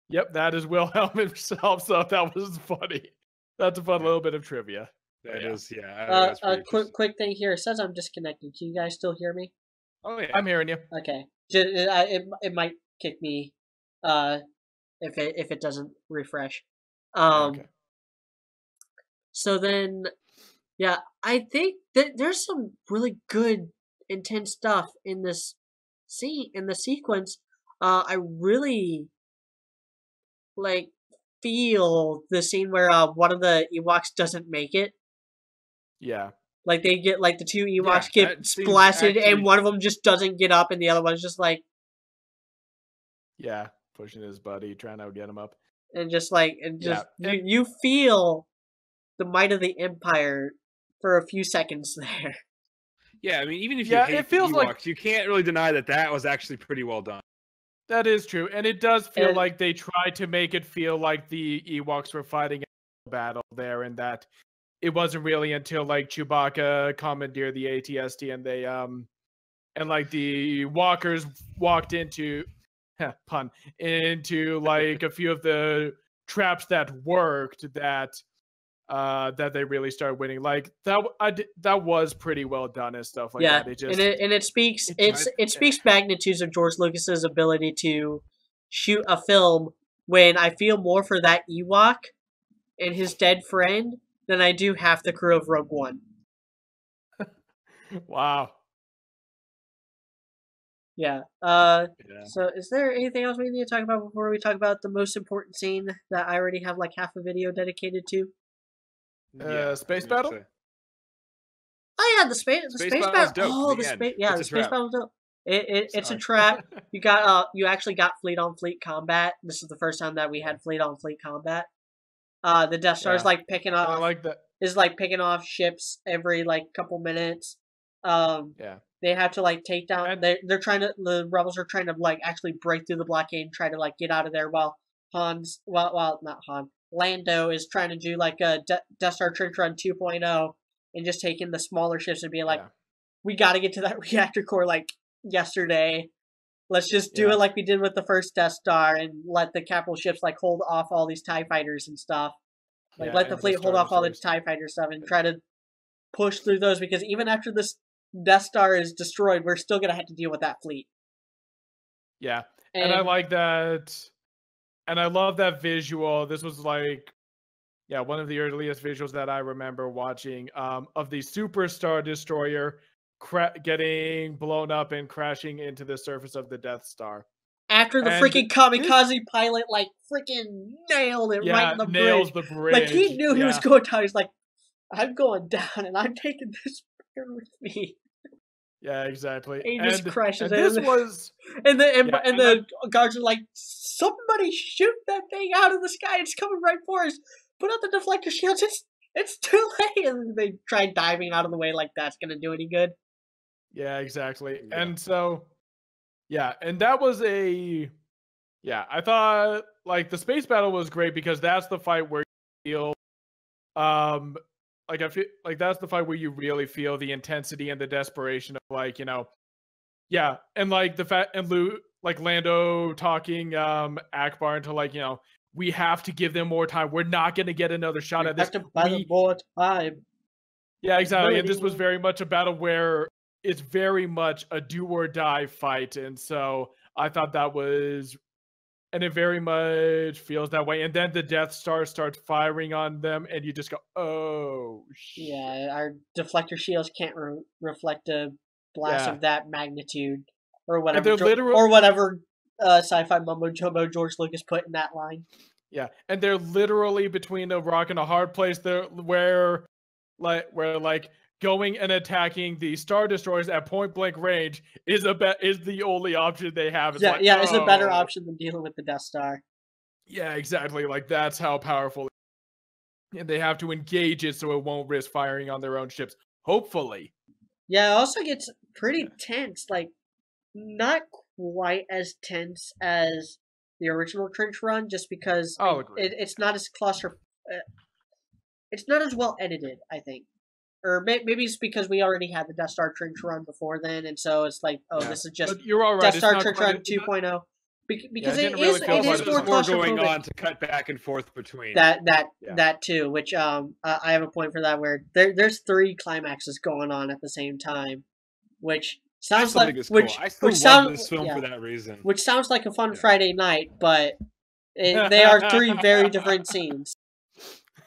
Yep, that is Wilhelm himself. So that was funny. That's a fun little bit of trivia. That yeah. is, yeah. I think Uh, that's a quick quick thing here. It says I'm disconnected. Can you guys still hear me? Oh yeah. I'm hearing you. Okay. Just, it, it might kick me uh if it if it doesn't refresh. Um okay. so then yeah, I think that there's some really good intense stuff in this scene in the sequence. Uh I really like feel the scene where uh one of the Ewoks doesn't make it. Yeah. Like they get like the two Ewoks Yeah, get that seems blasted actually- and one of them just doesn't get up and the other one's just like Yeah. Pushing his buddy, trying to get him up. and just like and Yeah, just you, you feel the might of the empire for a few seconds there. Yeah, I mean, even if Yeah, you hate it feels the like- Ewoks, you can't really deny that that was actually pretty well done. That is true. And it does feel And- like they tried to make it feel like the Ewoks were fighting a battle there and that it wasn't really until like Chewbacca commandeered the ATST and they um and like the walkers walked into pun into like a few of the traps that worked that uh that they really started winning like that I d- that was pretty well done and stuff like yeah, that it just and it and it speaks it it's it speaks magnitudes of George Lucas's ability to shoot a film when I feel more for that Ewok and his dead friend than I do half the crew of Rogue One. wow Yeah. Uh Yeah. so is there anything else we need to talk about before we talk about the most important scene that I already have like half a video dedicated to? Uh, space battle? say. Oh yeah, the space the Space space, battle battle. dope, Oh, the the space yeah, It's the space battle. dope. It, it it's a Sorry. trap. You got uh you actually got fleet on fleet combat. This is the first time that we had fleet on fleet combat. Uh the Death Star is Yeah. like picking I off like that is like picking off ships every like couple minutes. Um yeah they have to like take down And- they they're trying to the rebels are trying to like actually break through the blockade and try to like get out of there while Han's well well not Han Lando is trying to do like a De- Death Star trench run 2.0 and just taking the smaller ships and being like yeah. we got to get to that reactor core like yesterday. Let's just do Yeah. it like we did with the first Death Star and let the capital ships like hold off all these Tie fighters and stuff. Like Yeah, let the fleet hold off all the. Tie fighter stuff and try to push through those because even after this Death Star is destroyed, we're still gonna have to deal with that fleet. Yeah, And, and I like that, and I love that visual. This was like, yeah, one of the earliest visuals that I remember watching um, of the Superstar Destroyer cra- getting blown up and crashing into the surface of the Death Star. after the and freaking kamikaze pilot like freaking nailed it right in the nails bridge. the bridge. Like he knew he was going down. He's like, I'm going down and I'm taking this with me. Yeah, exactly. He just and, crashes and it. this was And the and, Yeah, and and the guards are like, somebody shoot that thing out of the sky! It's coming right for us. Put out the deflector shields. It's it's too late. And they try diving out of the way like that's gonna do any good. Yeah, exactly. Yeah. And so, yeah, and that was a, yeah, I thought like the space battle was great because that's the fight where you feel, um, like I feel like that's the fight where you really feel the intensity and the desperation of like you know, yeah, and like the fact and Lou like Lando talking um Ackbar into like you know we have to give them more time. We're not gonna get another shot We at this. have to buy we- more time. Yeah, exactly. And this was very much a battle where it's very much a do or die fight. And so I thought that was, and it very much feels that way. And then the Death Star starts firing on them, and you just go, oh, shit. Yeah, our deflector shields can't re- reflect a blast Yeah. of that magnitude, or whatever, literal- or whatever uh, sci-fi mumbo jumbo George Lucas put in that line. Yeah, and they're literally between a rock and a hard place. There, where, like, where like going and attacking the star destroyers at point blank range is a bet is the only option they have. It's yeah, like, yeah, it's a better oh. option than dealing with the Death Star. Yeah, exactly. Like that's how powerful. And they have to engage it so it won't risk firing on their own ships. Hopefully. Yeah, it also gets pretty tense. Like, not quite as tense as the original Trench Run, just because it- it's not as claustro. Uh, it's not as well edited, I think. Or maybe it's because we already had the Death Star Trench Run before then, and so it's like, oh, Yeah. this is just But you're all right. Death Star Trench Run 2.0. Bec- because it didn't really is feel it is it more more going on to cut back and forth between. that that Yeah. that too which um uh, i have a point for that where there there's three climaxes going on at the same time which sounds like cool. which which love sound- this film yeah. for that reason. which sounds like a fun Yeah. friday night but it, they are three very different scenes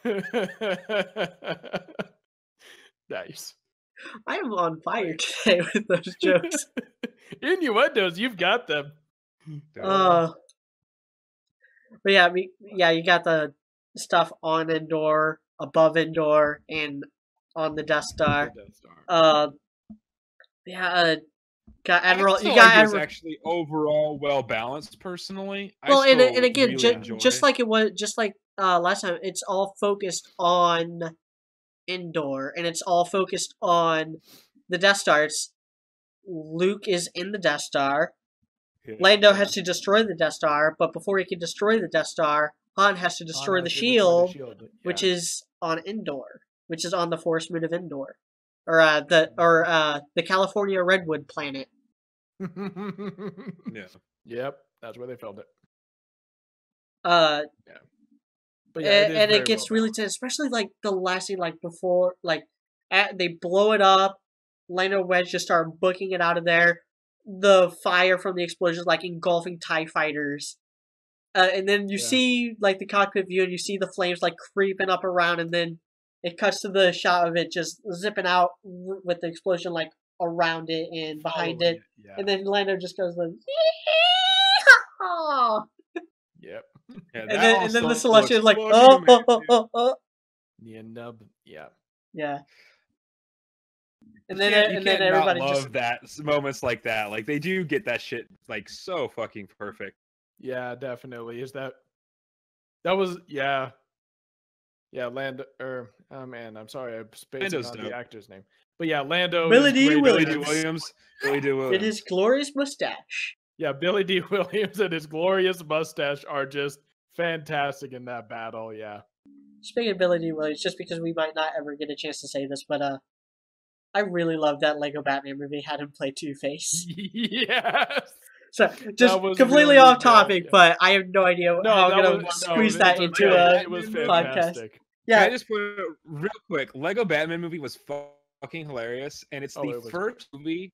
nice. i am on fire today with those jokes Innuendos, you've got them. uh but yeah I mean, yeah you got the stuff on Endor, above Endor, and on the death star Death Star. uh yeah uh, got admiral you got like it was admiral actually overall well balanced. Personally, I well and, and again really ju- just it. like it was just like uh last time it's all focused on Endor and it's all focused on the death star it's luke is in the death star Yeah. lando has to destroy the death star but before he can destroy the death star han has to destroy Han the has to shield shield, which is on Endor which is on the forest moon of Endor or uh the or uh the california redwood planet Yeah. Yep, that's where they filmed it. uh But and, is and it gets well really tense, especially like the last scene, like before, like at, they blow it up. Lando and Wedge just start booking it out of there. The fire from the explosions, like engulfing Tie fighters, uh, and then you Yeah. see like the cockpit view, and you see the flames like creeping up around, and then it cuts to the shot of it just zipping out with the explosion like around it and behind following it, Yeah. and then Lando just goes like, "Yeehaw!" Yep. Yeah, and then and then the also Sullustan is like, oh, oh, oh, oh, oh. The nub. Yeah. Yeah. And then can't- you and then everybody love just that moments like that. Like they do get that shit like so fucking perfect. Yeah, definitely. Is that that was yeah. Yeah, Lando or oh man, I'm sorry, I'm spacing Lando's on dope. the actor's name. But yeah, Lando is Billy Dee great in Williams. Dee Williams. Billy Dee Williams. his glorious mustache. Yeah, Billy Dee Williams and his glorious mustache are just fantastic in that battle. Yeah. Speaking of Billy Dee Williams, just because we might not ever get a chance to say this, but uh, I really love that Lego Batman movie had him play Two Face. yes. So just completely really off good, topic, yeah. but I have no idea No, how I'm gonna was, squeeze it that was into okay. a it was podcast. fantastic. Can I yeah. just put it real quick? Lego Batman movie was fucking hilarious, and it's Oh, the it was first movie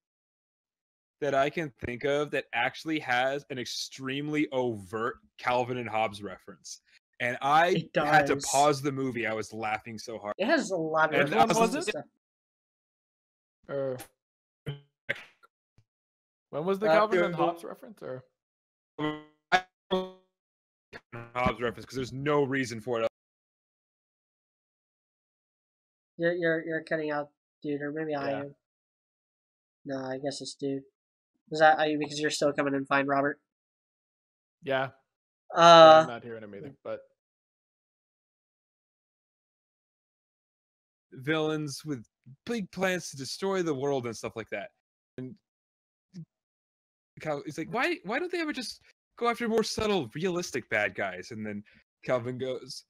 that I can think of that actually has an extremely overt Calvin and Hobbes reference. And I had to pause the movie. I was laughing so hard. It has a lot of And references was and it? stuff. Or when was the Uh, Calvin and yeah. Hobbes reference? Or Hobbes reference because there's no reason for it. You're you're you're cutting out, dude, or maybe I am. No, I guess it's dude. Is that are you because you're still coming in fine, Robert? yeah, yeah, I'm Uh, not hearing him either. But villains with big plans to destroy the world and stuff like that. And Cal, he's like, why why don't they ever just go after more subtle, realistic bad guys? And then Calvin goes,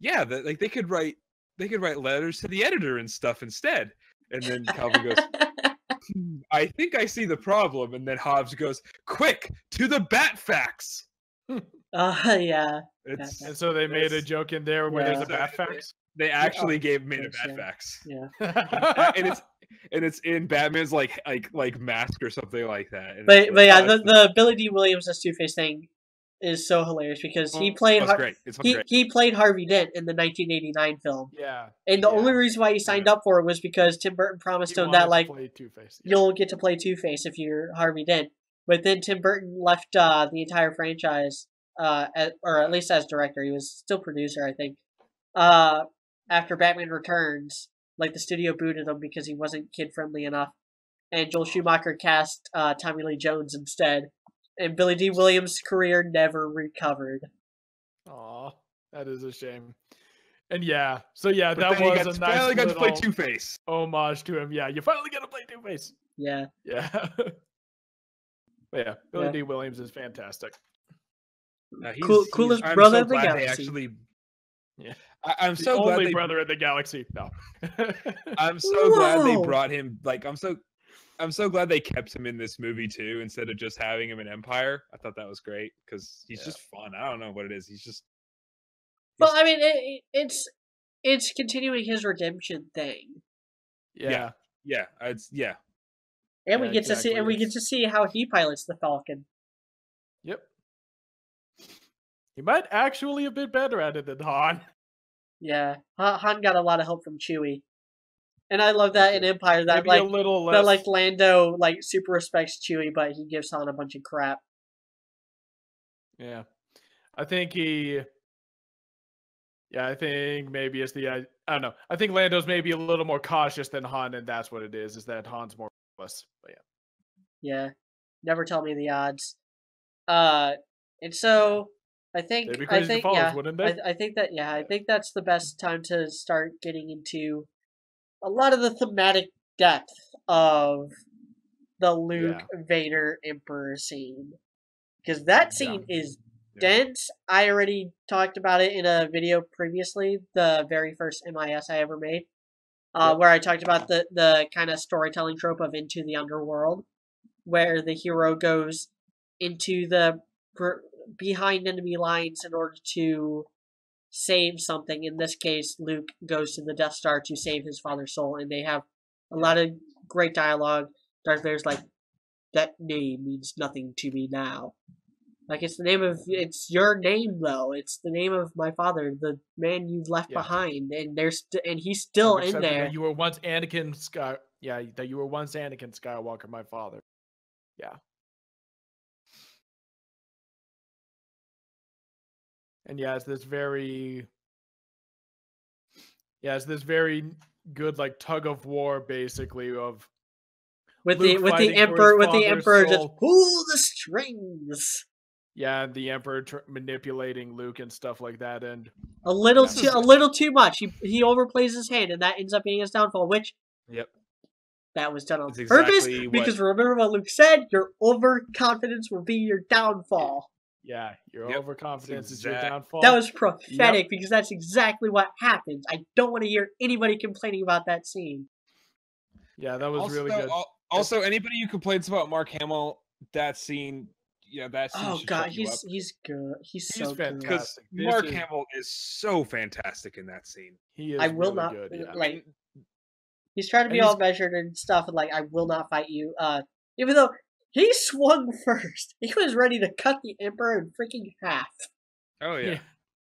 yeah, that like they could write they could write letters to the editor and stuff instead. And then Calvin goes, "Hmm, I think I see the problem. And then Hobbes goes, quick to the bat facts. uh, yeah. It's, and so they made a joke in there where there's a bat facts? they actually gave made a course, bat yeah. facts. Yeah. and it's and it's in Batman's like like like mask or something like that. and But but like, yeah, oh, the, the Billy Dee Williams as Two Face thing is so hilarious because he Oh, played It's Har- great. He, great. he played Harvey Dent in the 1989 film, Yeah. and the Yeah. only reason why he signed up for it was because Tim Burton promised he him that like yeah. you'll get to play Two Face if you're Harvey Dent. But then Tim Burton left uh, the entire franchise, uh, at, or at least as director. He was still producer, I think. Uh, after Batman Returns, like the studio booted him because he wasn't kid friendly enough, and Joel Schumacher cast uh, Tommy Lee Jones instead. And Billy Dee Williams' career never recovered. Aw, that is a shame. And yeah, so yeah, But that then was got a to- nice finally got to play Two Face. homage to him. Yeah, you finally get to play Two Face. Yeah, Yeah. but yeah, Billy Yeah. Dee Williams is fantastic. No, he's, Cool- he's- coolest I'm brother so in the glad they galaxy. actually. Yeah. I, I'm The so glad they. brother in the galaxy. No. I'm so glad they brought him. Like, I'm so. I'm so glad they kept him in this movie too, instead of just having him in Empire. I thought that was great because he's Yeah. just fun. I don't know what it is. He's just. well, I mean, it, it- it's it's continuing his redemption thing. yeah. Yeah, it's yeah. And we Yeah, get to see, and we get to see how he pilots the Falcon. Yep. He might actually a bit better at it than Han. Yeah, Han Han got a lot of help from Chewie, and I love that in Empire that Maybe a like little less. that like Lando like super respects Chewie, but he gives Han a bunch of crap. Yeah. I think he Yeah, I think maybe it's the I, I don't know. I think Lando's maybe a little more cautious than Han and that's what it is, is that Han's more reckless. But yeah. Yeah, never tell me the odds. Uh, and so I think They'd be I think to follow, yeah, wouldn't I. I think that yeah, I think that's the best time to start getting into a lot of the thematic depth of the Luke Vader Emperor scene because that Yeah. scene is Yeah. dense. I already talked about it in a video previously, the very first MIS I ever made, uh, where I talked about the the kind of storytelling trope of into the underworld, where the hero goes into the behind enemy lines in order to save something. In this case, Luke goes to the Death Star to save his father's soul, and they have a lot of great dialogue. Darth Vader's like, "That name means nothing to me now." Like it's the name of it's your name though. It's the name of my father, the man you left Yeah. behind, and there's st- and he's still in there. You were once Anakin Sky yeah, that you were once Anakin Skywalker, my father. Yeah. And yeah, it's this very yeah, it's this very good like tug of war basically of with the with the fighting for his emperor with the father's emperor just soul. pull the strings. yeah, the emperor tr- manipulating Luke and stuff like that and A little This too a little too much. He he overplays his hand, and that ends up being his downfall. Which Yep. that was done on That's purpose exactly what- because remember what Luke said: your overconfidence will be your downfall. Yeah, your Yep, overconfidence is your downfall. That was prophetic because that's exactly what happens. I don't want to hear anybody complaining about that scene. yeah, that was also, really good. Also, anybody who complains about Mark Hamill, that scene, yeah, that scene. Oh god, he's up. he's good. He's, He's so fantastic. This Mark is- Hamill is so fantastic in that scene. He is I will really not good, yeah. like. He's trying to be all measured and stuff, and like, I will not fight you. Uh, even though he swung first, he was ready to cut the emperor in freaking half. Oh yeah. Yeah,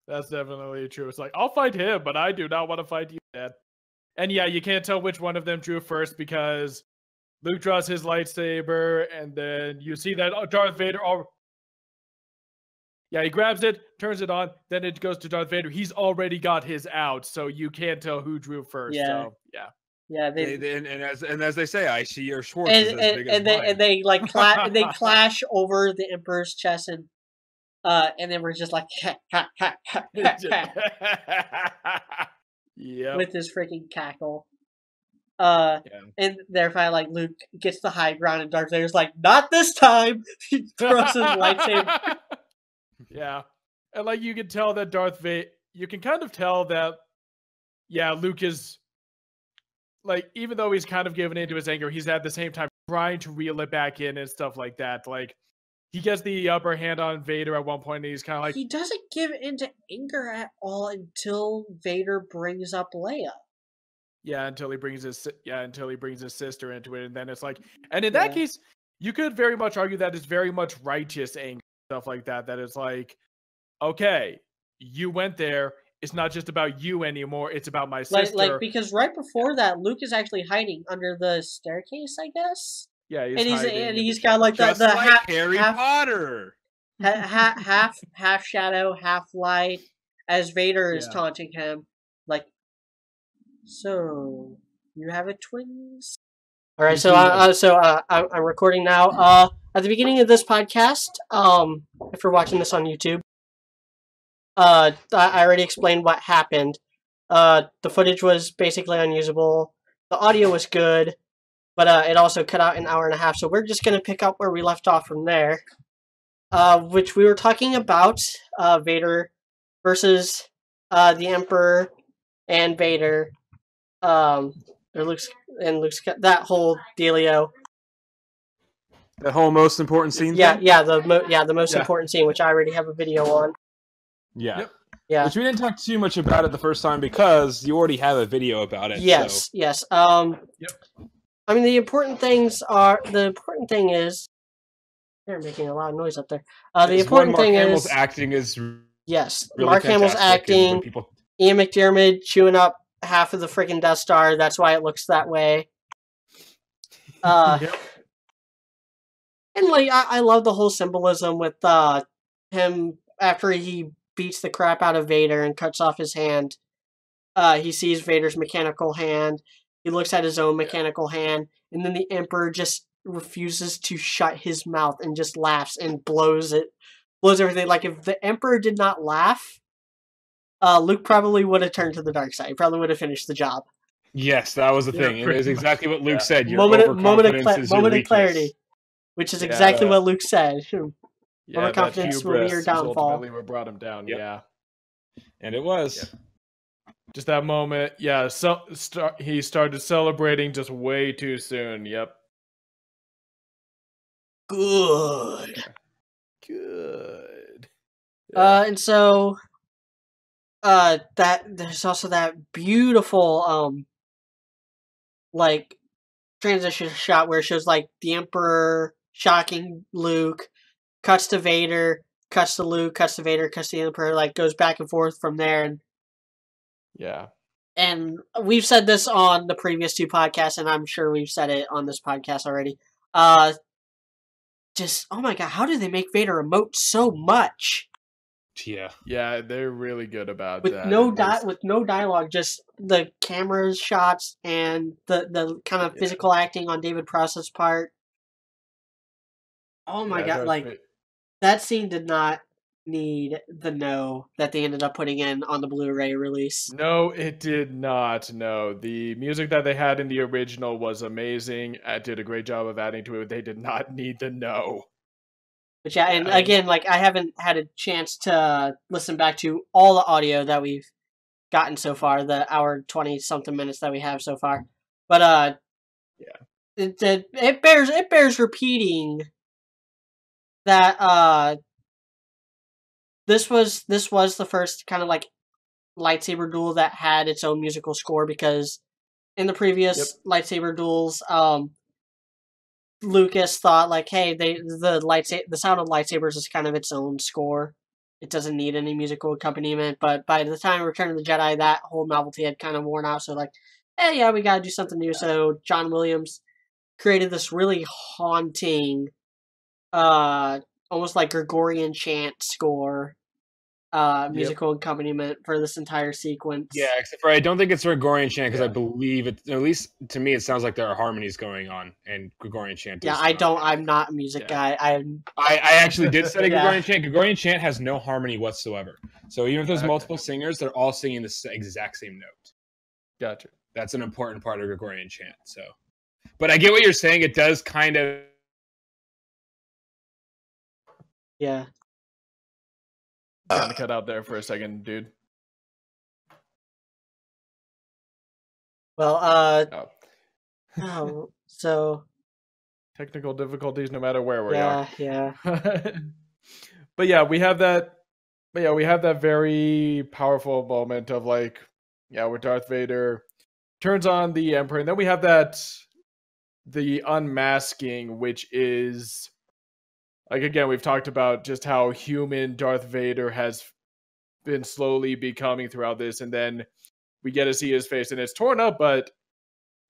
that's definitely true. It's like I'll fight him, but I do not want to fight you, Dad. And yeah, you can't tell which one of them drew first because Luke draws his lightsaber, and then you see that oh, Darth Vader. All yeah, he grabs it, turns it on, then it goes to Darth Vader. He's already got his out, so you can't tell who drew first. Yeah. So yeah, Yeah, They, they, they- and, and as and as they say, I see your Schwartz is and, as and, and they and they like cla- and they clash over the emperor's chest, and uh, and then we're just like ha, ha, ha, ha, ha, ha, with his freaking cackle. Uh, Yeah. and finally like Luke gets the high ground, and Darth Vader's like, "Not this time!" he throws his lightsaber. Yeah. And like you can tell that Darth Vader you can kind of tell that yeah, Luke is like even though he's kind of given into his anger, he's at the same time trying to reel it back in and stuff like that. Like he gets the upper hand on Vader at one point and he's kind of like he doesn't give into anger at all until Vader brings up Leia. yeah, until he brings his yeah, until he brings his sister into it and then it's like and in that case you could very much argue that it's very much righteous anger stuff like that. That it's like, okay, you went there. It's not just about you anymore. It's about my sister. like because right before that, Luke is actually hiding under the staircase, I guess. yeah, he's and he's hiding and he's got like the the like ha- Harry half, Potter. ha- ha- half half shadow, half light, as Vader is Yeah. taunting him, like, so you have a twins. All right, so uh, uh, so uh, I'm, I'm recording now. Uh, at the beginning of this podcast, um, if you're watching this on YouTube, uh, I already explained what happened. Uh, the footage was basically unusable. The audio was good, but uh, it also cut out an hour and a half. So we're just gonna pick up where we left off from there, uh, which we were talking about uh, Vader versus uh, the Emperor and Vader, um, or Luke's and Luke's that whole dealio. The whole most important scene. Yeah, thing? yeah, the mo- yeah the most Yeah. important scene, which I already have a video on. Yeah. Yep. Yeah. Which we didn't talk too much about it the first time because you already have a video about it. Yes, so- yes. Um, Yep. I mean, the important things are the important thing is they're making a lot of noise up there. Uh, the It's important Mark thing Hamill's is acting is yes, really Mark Hamill's fantastic, and when acting. People, Ian McDiarmid chewing up half of the freaking Death Star. That's why it looks that way. Uh, Yep. and like I, I love the whole symbolism with uh him after he beats the crap out of Vader and cuts off his hand. Uh, he sees Vader's mechanical hand. He looks at his own mechanical hand, and then the Emperor just refuses to shut his mouth and just laughs and blows it, blows everything. Like if the Emperor did not laugh, uh, Luke probably would have turned to the dark side. He probably would have finished the job. yes, that was the Yeah, thing. It pretty is exactly what Luke Yeah. said. Your moment of, moment of, cla- is your moment of clarity, which is Yeah, exactly uh, what Luke said. Yeah, that Overconfidence will be your hubris downfall. ultimately what brought him down. Yep. Yeah. And it was. Yeah. Just that moment. Yeah. So start, he started celebrating just way too soon. Yep. Good. Good. Uh, and so, uh, that there's also that beautiful, um, like transition shot where it shows like the Emperor shocking Luke, cuts to Vader, cuts to Luke, cuts to Vader, cuts to the Emperor, like goes back and forth from there, and yeah. and we've said this on the previous two podcasts, and I'm sure we've said it on this podcast already. Uh, just oh my god, how do they make Vader emote so much? Yeah. Yeah, they're really good about with that. no It di- was- with no dialogue, just the camera shots and the the kind of Yeah. physical acting on David Prowse's part. Oh my yeah, god! Like Va- that scene did not need the no that they ended up putting in on the Blu-ray release. No, it did not. No, the music that they had in the original was amazing. It did a great job of adding to it. They did not need the no. But yeah, and I- again, like I haven't had a chance to listen back to all the audio that we've gotten so far, the hour twenty something minutes that we have so far. But uh, Yeah. it it, it bears it bears repeating that uh, this was this was the first kind of like lightsaber duel that had its own musical score because in the previous lightsaber duels, um, Lucas thought like, hey, they the lightsaber the sound of lightsabers is kind of its own score. It doesn't need any musical accompaniment. But by the time Return of the Jedi, that whole novelty had kind of worn out. So like, hey, yeah, we gotta do something new. So John Williams created this really haunting, uh, almost like Gregorian chant score, uh, Yep. musical accompaniment for this entire sequence. Yeah, except for I don't think it's Gregorian chant because I believe it. At least to me, it sounds like there are harmonies going on, and Gregorian chant. Yeah, I don't. I'm not a music Yeah. guy. I'm I, I actually did study Yeah. Gregorian chant. Gregorian chant has no harmony whatsoever. So even if there's Okay. multiple singers, they're all singing the exact same note. Gotcha. That's an important part of Gregorian chant. So, but I get what you're saying. It does kind of. Yeah. Kind of cut out there for a second, dude. Well, uh, Oh. oh, so Technical difficulties, no matter where we are. yeah, yeah. but yeah, we have that. But yeah, we have that very powerful moment of like, yeah, where Darth Vader turns on the Emperor, and then we have that the unmasking, which is like again, we've talked about just how human Darth Vader has been slowly becoming throughout this, and then we get to see his face, and it's torn up, but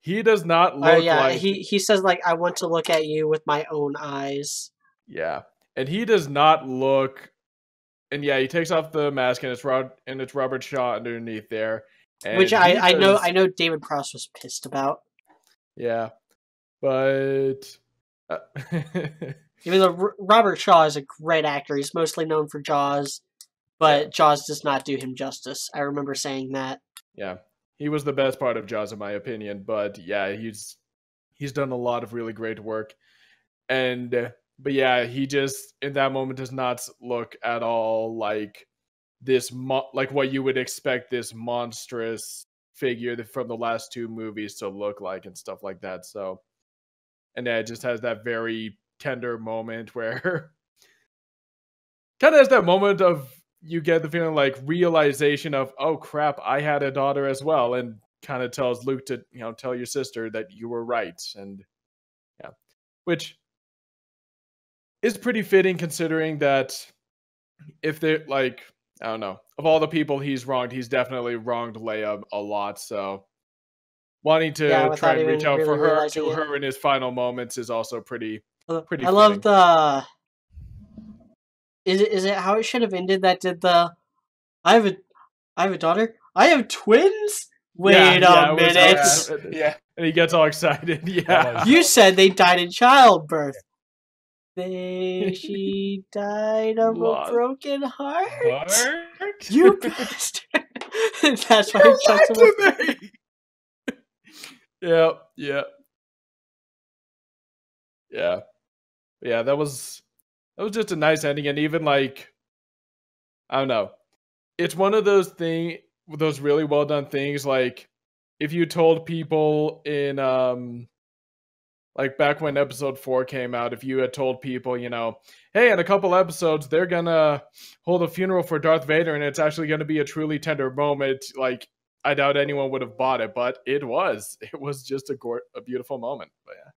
he does not look Oh yeah, like he he says like I want to look at you with my own eyes. yeah, and he does not look. And yeah, he takes off the mask, and it's Rod and it's Robert Shaw underneath there, and which I he I know I know David Prowse was pissed about. Yeah, but uh, Even though Robert Shaw is a great actor, he's mostly known for Jaws, but Jaws does not do him justice. I remember saying that. yeah, he was the best part of Jaws in my opinion. But yeah, he's he's done a lot of really great work, and but yeah, he just in that moment does not look at all like this mo- like what you would expect this monstrous figure from the last two movies to look like and stuff like that. So, and yeah, it just has that very tender moment where kind of has that moment of you get the feeling like realization of oh crap i had a daughter as well and kind of tells luke to you know tell your sister that you were right and yeah which is pretty fitting considering that if they like i don't know of all the people he's wronged he's definitely wronged leia a lot so wanting to Yeah, try and reach out for her to her in his final moments is also pretty Pretty love fitting. the. Is it is it how it should have ended? That did the. I have a, I have a daughter. I have twins. Wait Yeah, yeah, a it was- minute. yeah. Yeah. and he gets all excited yeah You said they died in childbirth. They she died of Lost. a broken heart. What? You bastard. That's why he chucks him. Me. Yep. Yep. yeah, yeah. That was that was just a nice ending, and even like I don't know, it's one of those thing, those really well done things. Like if you told people in um like back when episode four came out, if you had told people, you know, hey, in a couple episodes they're gonna hold a funeral for Darth Vader, and it's actually gonna be a truly tender moment, like I doubt anyone would have bought it, but it was. It was just a a beautiful moment. But yeah,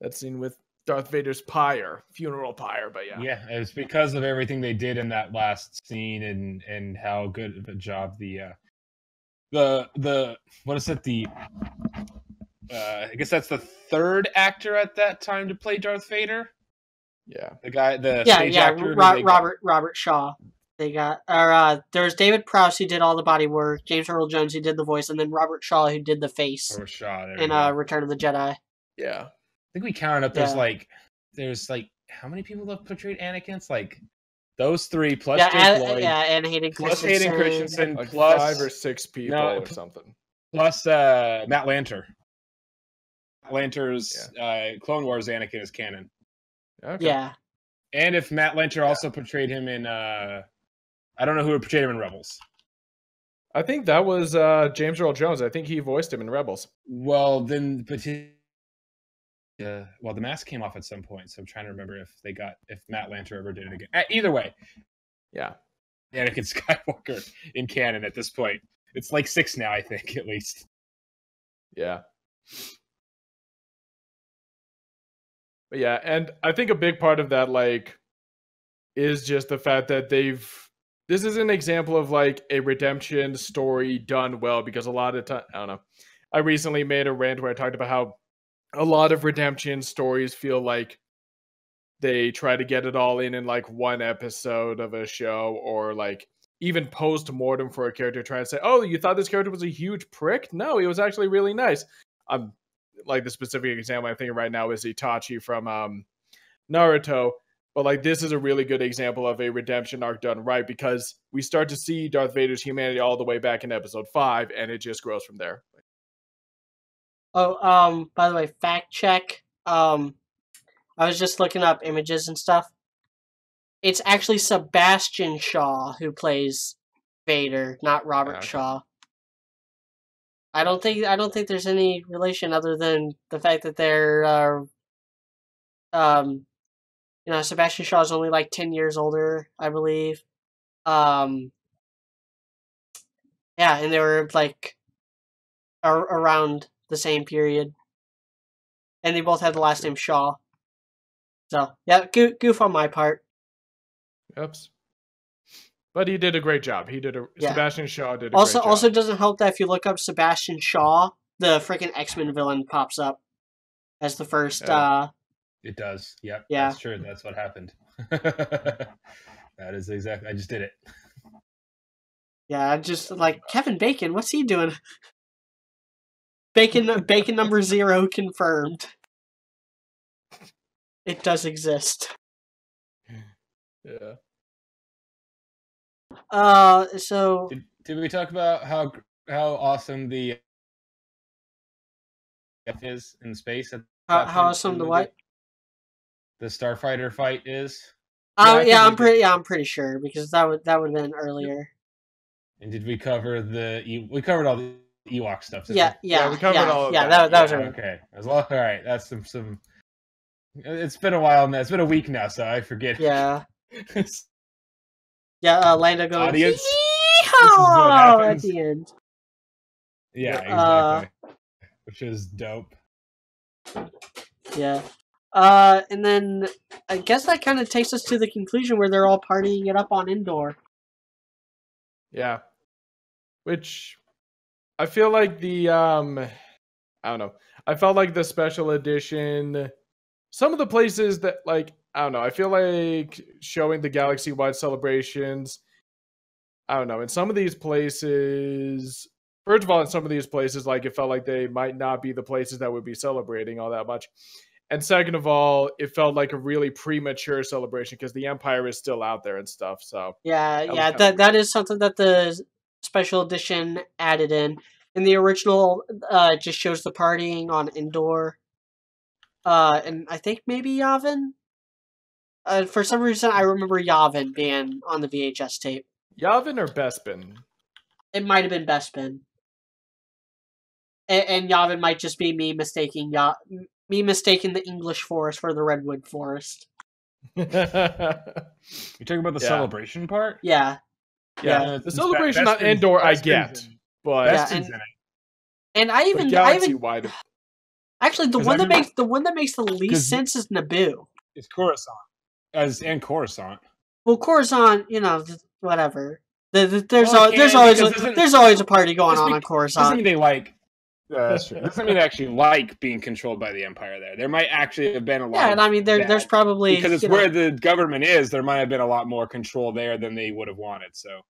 that scene with Darth Vader's pyre, funeral pyre. But yeah, Yeah, it's because of everything they did in that last scene and and how good of a job the uh the the what is it the uh I guess that's the third actor at that time to play Darth Vader. yeah, The guy the Yeah, stage yeah. actor Ro- they got- Robert Robert Shaw. They got or uh there was David Prowse who did all the body work, James Earl Jones who did the voice, and then Robert Shaw who did the face or Shaw, in go. uh Return of the Jedi. yeah, I think we counted up there's yeah. like there's like how many people have portrayed Anakin? It's like those three plus yeah, Jake and, Lloyd yeah, and Hayden plus Christensen. Hayden Christensen like plus five or six people or something. plus uh Matt Lanter. Lanter's uh, Clone Wars Anakin is canon. Okay. Yeah. And if Matt Lanter also portrayed him in uh I don't know who portrayed him in Rebels. I think that was uh James Earl Jones. I think he voiced him in Rebels. Well, then but he, uh, well the mask came off at some point, so I'm trying to remember if they got if Matt Lanter ever did it again. Either way, Yeah, Anakin Skywalker in canon at this point. It's like 6 now, I think, at least. Yeah. But yeah, and I think a big part of that like is just the fact that they've this is an example of like a redemption story done well because a lot of time I don't know. I recently made a rant where I talked about how a lot of redemption stories feel like they try to get it all in in like one episode of a show or like even post mortem for a character trying to say, "Oh, you thought this character was a huge prick? No, he was actually really nice." I'm like the specific example I'm thinking right now is Itachi from um, Naruto, but like this is a really good example of a redemption arc done right because we start to see Darth Vader's humanity all the way back in Episode Five, and it just grows from there. Oh, um, by the way, fact check. Um, I was just looking up images and stuff. It's actually Sebastian Shaw who plays Vader, not Robert okay. Shaw. I don't think I don't think there's any relation other than the fact that they're uh, um you know Sebastian Shaw is only like 10 years older, I believe. Um yeah, and they were like ar- around the same period. and they both had the last name Shaw. So yeah, goof, goof on my part. Oops. But he did a great job. He did a Yeah. Sebastian Shaw did a Also, great job. also doesn't help that if you look up Sebastian Shaw, the freaking X Men villain pops up as the first. Yeah. uh It does. Yep. Yeah. That's true. That's what happened. that is exactly. I just did it. Yeah, just like Kevin Bacon. What's he doing? Bacon, Bacon number zero confirmed. It does exist. yeah. Uh, so Did, did we talk about how how awesome the is in space? at how, how awesome the what? The starfighter fight is. Oh I yeah, think I'm pretty. did. Yeah, I'm pretty sure because that would that would have been earlier. And did we cover the? We covered all the Ewok stuff. Yeah, yeah, Yeah, we covered yeah, all of yeah. that. That, that was Yeah, okay. As well, all right. That's some some. It's been a while now. It's been a week now, so I forget. Yeah, yeah. Uh, Lando going. Audience, "Yeehaw!" at happens. the end. yeah, Uh. Which is dope. Yeah. Uh, and then I guess that kind of takes us to the conclusion where they're all partying it up on Endor. Yeah. Which I feel like the um I don't know. I felt like the special edition some of the places that like I don't know, I feel like showing the galaxy wide celebrations I don't know, in some of these places first of all in some of these places like it felt like they might not be the places that would be celebrating all that much. And second of all, it felt like a really premature celebration because the empire is still out there and stuff. So Yeah, yeah, that that is something that the special edition added in. In the original, uh, it just shows the partying on Endor. Uh, and I think maybe Yavin. Uh, for some reason, I remember Yavin being on the VHS tape. Yavin or Bespin? It might have been Bespin. And, and Yavin might just be me mistaking ya- me mistaking the English forest for the redwood forest. yeah, You talking about the Yeah. Yeah, celebration part? Yeah. Uh, the Best- celebration on Bespin's- Endor I get, in- but Yeah, and- and I even I even wide. actually the one I that remember- makes the one that makes the least sense is Naboo. It's Coruscant, as and Coruscant. Well, Coruscant, you know, whatever. The, the, there's Well, al- there's always a, there's always a party going doesn't on mean- on Doesn't Coruscant. mean they like. Uh, that's true. Doesn't mean they actually like being controlled by the Empire. There, there might actually have been a lot. Yeah, and I mean, there, there's probably because it's you know, where the government is. There might have been a lot more control there than they would have wanted. So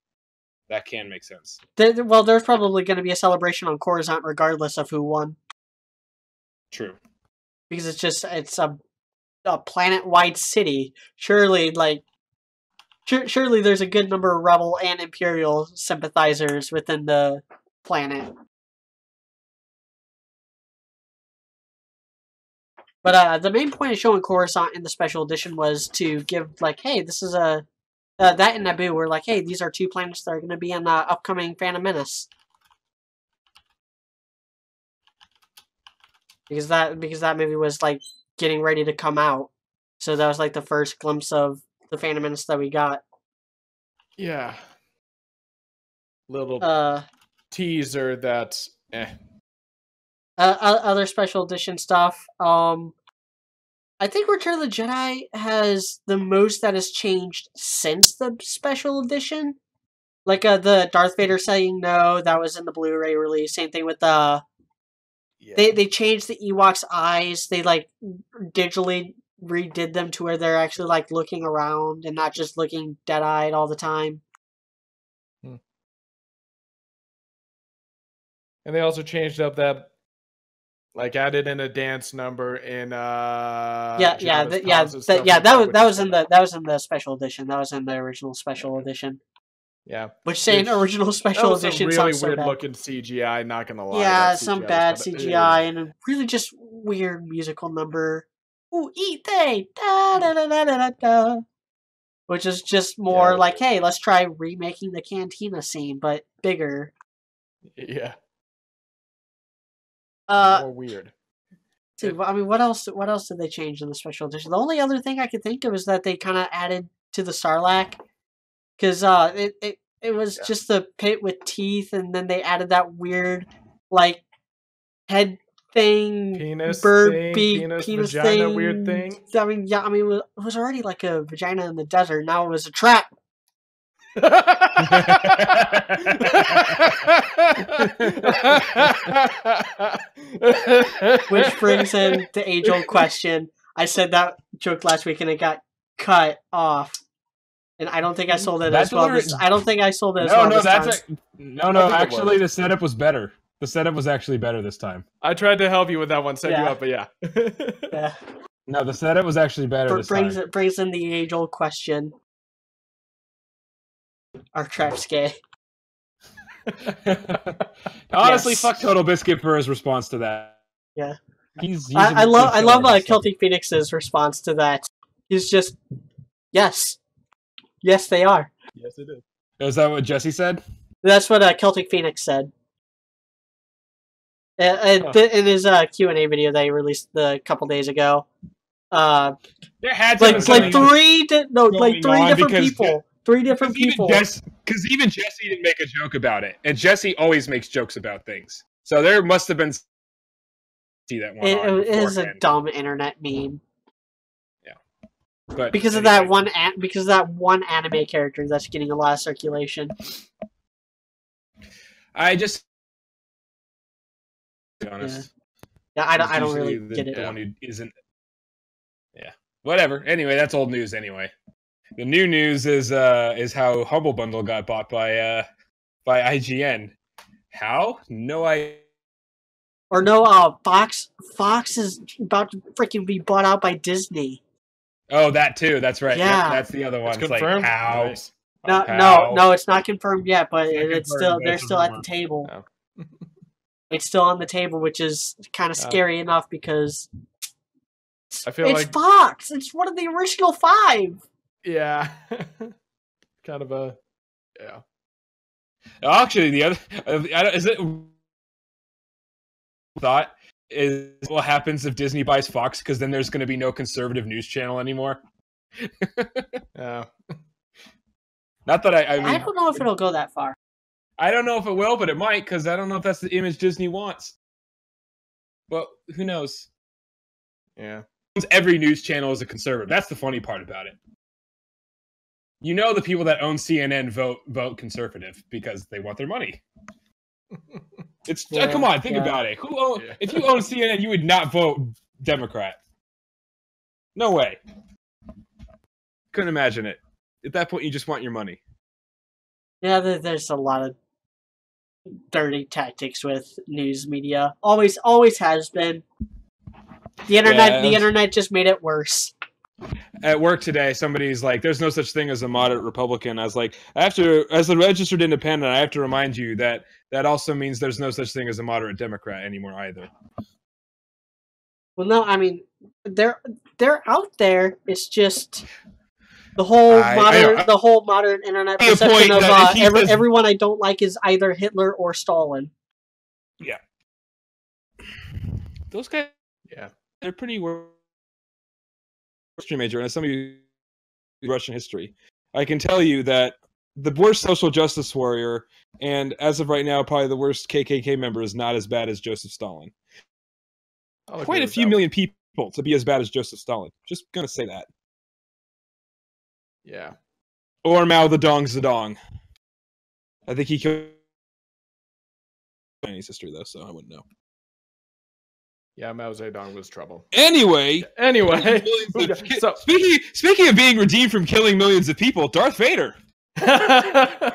that can make sense. there- well, there's probably going to be a celebration on Coruscant regardless of who won, True. because it's just it's a a planet wide city. Surely, like, sure, surely there's a good number of rebel and imperial sympathizers within the planet. But uh, the main point of showing Coruscant in the special edition was to give like, hey, this is a uh, that and Naboo were like, hey, these are two planets that are going to be in the upcoming Phantom Menace. Because that because that movie was like getting ready to come out, so that was like the first glimpse of the Phantom Menace that we got. Yeah. Little Uh, teaser that eh. Uh, other special edition stuff. Um, I think Return of the Jedi has the most that has changed since the special edition. Like uh, the Darth Vader saying no, that was in the Blu-ray release. Same thing with the Yeah. they they changed the Ewoks' eyes. They like digitally redid them to where they're actually like looking around and not just looking dead-eyed all the time. and they also changed up that like added in a dance number in uh yeah, yeah, Jabba's th- yeah, palace and th- stuff yeah. That was that was in the that was in the special edition. That was in the original special edition. yeah. Which saying Which- original special edition really sounds so weird bad. looking CGI. Not gonna lie. yeah, some CGI bad CGI and a really just weird musical number. Ooh, eat they da da da da da da da. Which is just more Yeah. like, hey, let's try remaking the cantina scene, but bigger. Yeah, Uh, more weird. I mean, what else? What else did they change in the special edition? The only other thing I could think of is that they kind of added to the Sarlacc, because uh, it it it was Yeah. just the pit with teeth, and then they added that weird, like, head thing, Penis bird thing, beak, penis, penis vagina, thing. weird thing. I mean, yeah, I mean, it was already like a vagina in the desert. Now it was a trap. Which brings in the age old question. I said that joke last week and it got cut off. And I don't think I sold it That's as well. already- This, I don't think I sold it as no, well. no, this that's time. a, no, no. Actually, the setup was better. The setup was actually better this time. I tried to help you with that one, set you up, but yeah. Yeah. No, the setup was actually better Br- brings time. it brings in the age old question. Are traps gay? Honestly, Yes. fuck TotalBiscuit for his response to that. Yeah. he's. he's I, I a love I love uh. Celtic Phoenix's response to that. He's just yes, yes they are. yes, it is. Is that what Jesse said? That's what uh, Celtic Phoenix said. Uh, uh, Huh. th- in his uh, Q and A video that he released the couple days ago, uh, There had to like like three, di- no, like three different because people, three different Because people. even, Jess, 'cause even Jesse didn't make a joke about it, and Jesse always makes jokes about things. So there must have been see that one It, it is a dumb internet meme Yeah, But because of that one an- because of that one anime character that's getting a lot of circulation. I just to be honest. Yeah, I don't, I don't really the, get it. The one who isn't. Yeah. Whatever. Anyway, that's old news. Anyway, the new news is uh is how Humble Bundle got bought by uh by IGN. How? No I. Or no, uh, Fox Fox is about to freaking be bought out by Disney. Oh, that too. That's right. Yep, Yeah. that's the other one. It's It's like how? Nice. No, How? no, no, it's not confirmed yet, but It's not it's still they're still at the table. Oh. It's still on the table, which is kind of Oh. scary enough because I feel it's like Fox. It's one of the original five. Yeah, kind of a yeah. Actually, the other uh, I don't- is it thought is what happens if Disney buys Fox because then there's going to be no conservative news channel anymore. Yeah. Not that I, I I, don't know if it'll go that far. I don't know if it will, but it might because I don't know if that's the image Disney wants. Well, who knows? Yeah. Every news channel is a conservative. That's the funny part about it. You know, the people that own CNN vote vote conservative because they want their money. It's uh, come on, think yeah. about it. Who own, Yeah. if you own CNN, you would not vote Democrat. No way. Couldn't imagine it. At that point, you just want your money. Yeah, there's a lot of dirty tactics with news media. Always, always has been. The internet, the internet just made it worse. At work today, somebody's like, "There's no such thing as a moderate Republican." I was like, "After as a registered independent, I have to remind you that that also means there's no such thing as a moderate Democrat anymore either." Well, no, I mean they're they're out there. It's just the whole I- I modern the whole modern internet perception point of uh, every, says- everyone I don't like is either Hitler or Stalin. Yeah those guys, Yeah. they're pretty wor- history major, and as some of you Russian history, I can tell you that the worst social justice warrior, and as of right now, probably the worst KKK member, is not as bad as Joseph Stalin. Quite a few that one. million people to be as bad as Joseph Stalin. Just gonna say that. Yeah. Or Mao the Dong Zedong. I think he killed Chinese history though, so I wouldn't know. Yeah, Mao Zedong was trouble. Anyway, Anyway, of- so speaking speaking of being redeemed from killing millions of people, Darth Vader.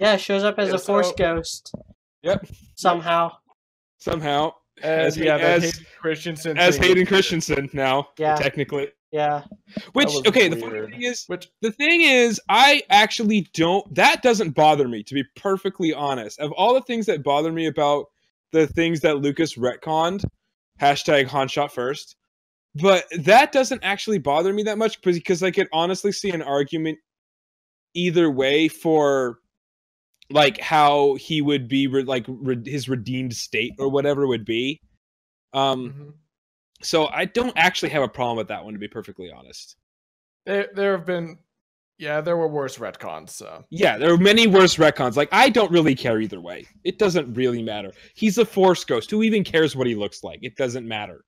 Yeah, shows up as Yeah, a Force so- ghost Yep. somehow. Somehow, and As- yeah, as- Hayden Christensen as Hayden. Christensen now, Yeah. technically. Yeah, Which was okay, the funny thing is, Which the thing is, I actually don't. That doesn't bother me, to be perfectly honest. Of all the things that bother me about the things that Lucas retconned, hashtag Han shot first, but that doesn't actually bother me that much because I could honestly see an argument either way for like how he would be re- like re- his redeemed state or whatever would be. Um, Mhm. so I don't actually have a problem with that one, to be perfectly honest. there there have been Yeah, there were worse retcons. So Yeah, there are many worse retcons. Like I don't really care either way. It doesn't really matter. He's a Force ghost. Who even cares what he looks like? It doesn't matter.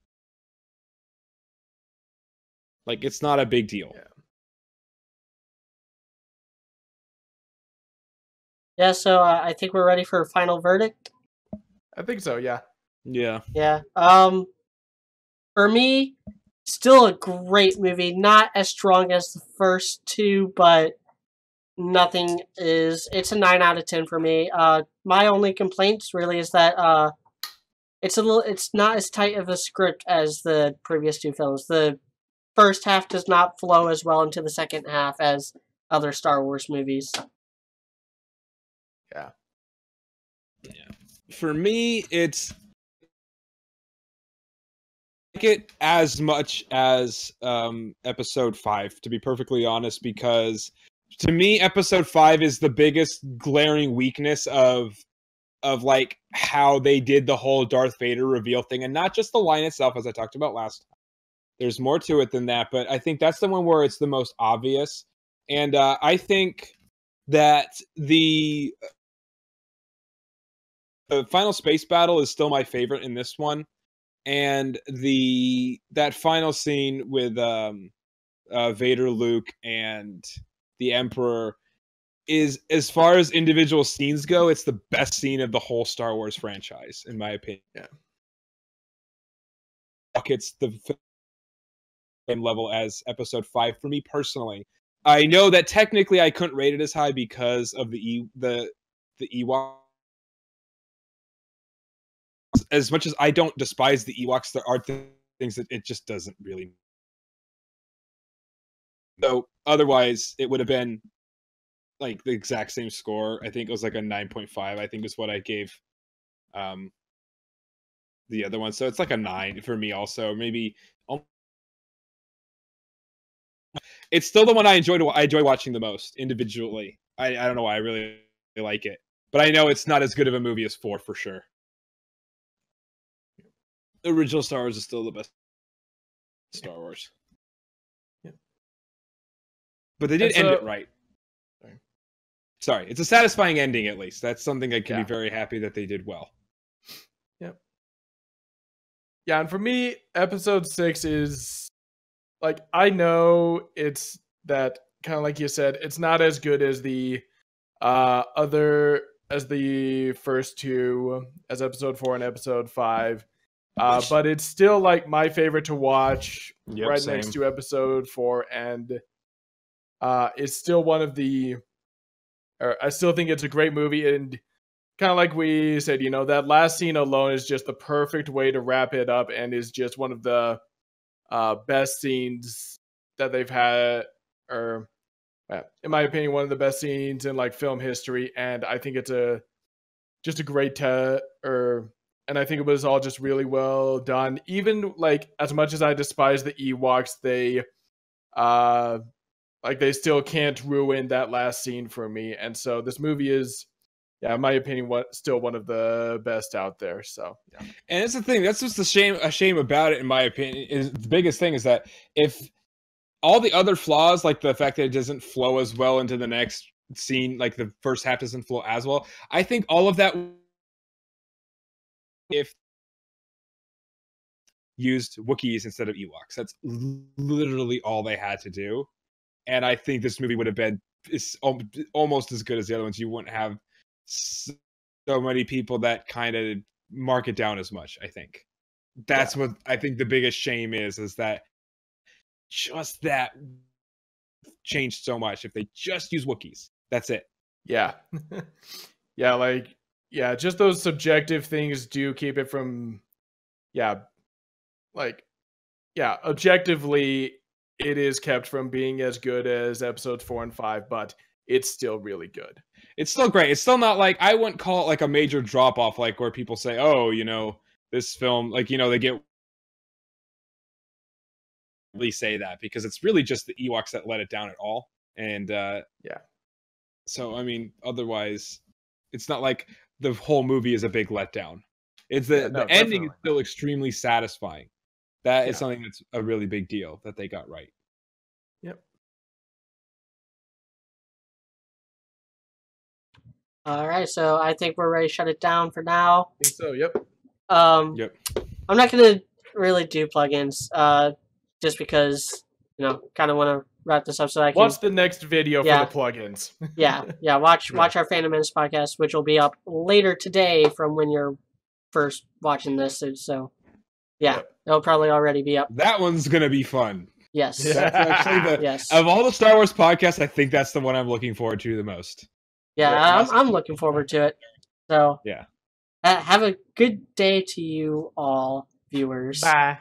Like it's not a big deal. Yeah. Yeah, so uh, I think we're ready for a final verdict. I think so. Yeah. Yeah. Yeah. Um, for me, still a great movie. Not as strong as the first two, but nothing is. It's a nine out of ten for me. Uh, my only complaints really is that uh, it's a little. It's not as tight of a script as the previous two films. The first half does not flow as well into the second half as other Star Wars movies. Yeah. Yeah. For me, it's like it as much as um episode 5 to be perfectly honest because to me episode 5 is the biggest glaring weakness of of like how they did the whole Darth Vader reveal thing and not just the line itself as I talked about last time. There's more to it than that, but I think that's the one where it's the most obvious and uh I think that the the final space battle is still my favorite in this one and the that final scene with um uh Vader Luke and the Emperor is as far as individual scenes go it's the best scene of the whole Star Wars franchise in my opinion. Yeah. It's the same level as episode 5 for me personally. I know that technically I couldn't rate it as high because of the e the the Ewok as much as I don't despise the Ewoks, there are th- things that it just doesn't really. So otherwise, it would have been like the exact same score. I think it was like a nine point five. I think is what I gave um the other one. So it's like a nine for me. Also, maybe. It's still the one I enjoy. I enjoy watching the most individually. I I don't know why I really like it, but I know it's not as good of a movie as four for sure the original Star Wars is still the best Star Wars. Yeah. But they did And end so- it right. Sorry. Sorry, it's a satisfying ending at least. That's something I can Yeah. be very happy that they did well. Yeah, and for me, episode six is like I know it's that kind of like you said, it's not as good as the uh other as the first two, as episode four and episode five. Uh, but it's still like my favorite to watch Yep, right same. next to episode four, and uh, it's still one of the. Or I still think it's a great movie, and kind of like we said, you know, that last scene alone is just the perfect way to wrap it up, and is just one of the uh, best scenes that they've had, or in my opinion, one of the best scenes in like film history. And I think it's a just a great te- or and I think it was all just really well done. Even like as much as I despise the Ewoks, they uh like they still can't ruin that last scene for me. And so this movie is yeah, in my opinion, what still one of the best out there. So yeah. And that's the thing. That's just the shame. A shame about it, in my opinion, is the biggest thing is that if all the other flaws, like the fact that it doesn't flow as well into the next scene, like the first half doesn't flow as well, I think all of that, if used Wookiees instead of Ewoks, that's literally all they had to do. And I think this movie would have been almost as good as the other ones. You wouldn't have so many people that kind of mark it down as much. I think that's what I think the biggest shame is. Is that just that changed so much. If they just use Wookiees, that's it. Yeah. yeah, like yeah, just those subjective things do keep it from yeah, like yeah, objectively it is kept from being as good as episodes 4 and 5, but it's still really good. It's still great. It's still not like I wouldn't call it like a major drop off, like where people say, "Oh, you know, this film," like you know, they get really say that because it's really just the Ewoks that let it down at all. And uh Yeah. So I mean, otherwise, it's not like the whole movie is a big letdown. It's the, yeah, no, the ending is still extremely satisfying. That is yeah. something that's a really big deal that they got right. Yep. All right, so I think we're ready to shut it down for now. I think so, yep. Um Yep. I'm not gonna really do plugins, uh just because, you know, kinda wanna wrap this up so I can. What's the next video Yeah. for the plugins? yeah, yeah. Watch watch our Phantom Menace podcast, which will be up later today from when you're first watching this. so- So, yeah, Yep. it'll probably already be up. That one's gonna be fun. Yes, actually the yes, of all the Star Wars podcasts, I think that's the one I'm looking forward to the most. yeah. yeah, I'm I'm looking forward to it. So, Yeah. ha- have a good day to you all, viewers. Bye.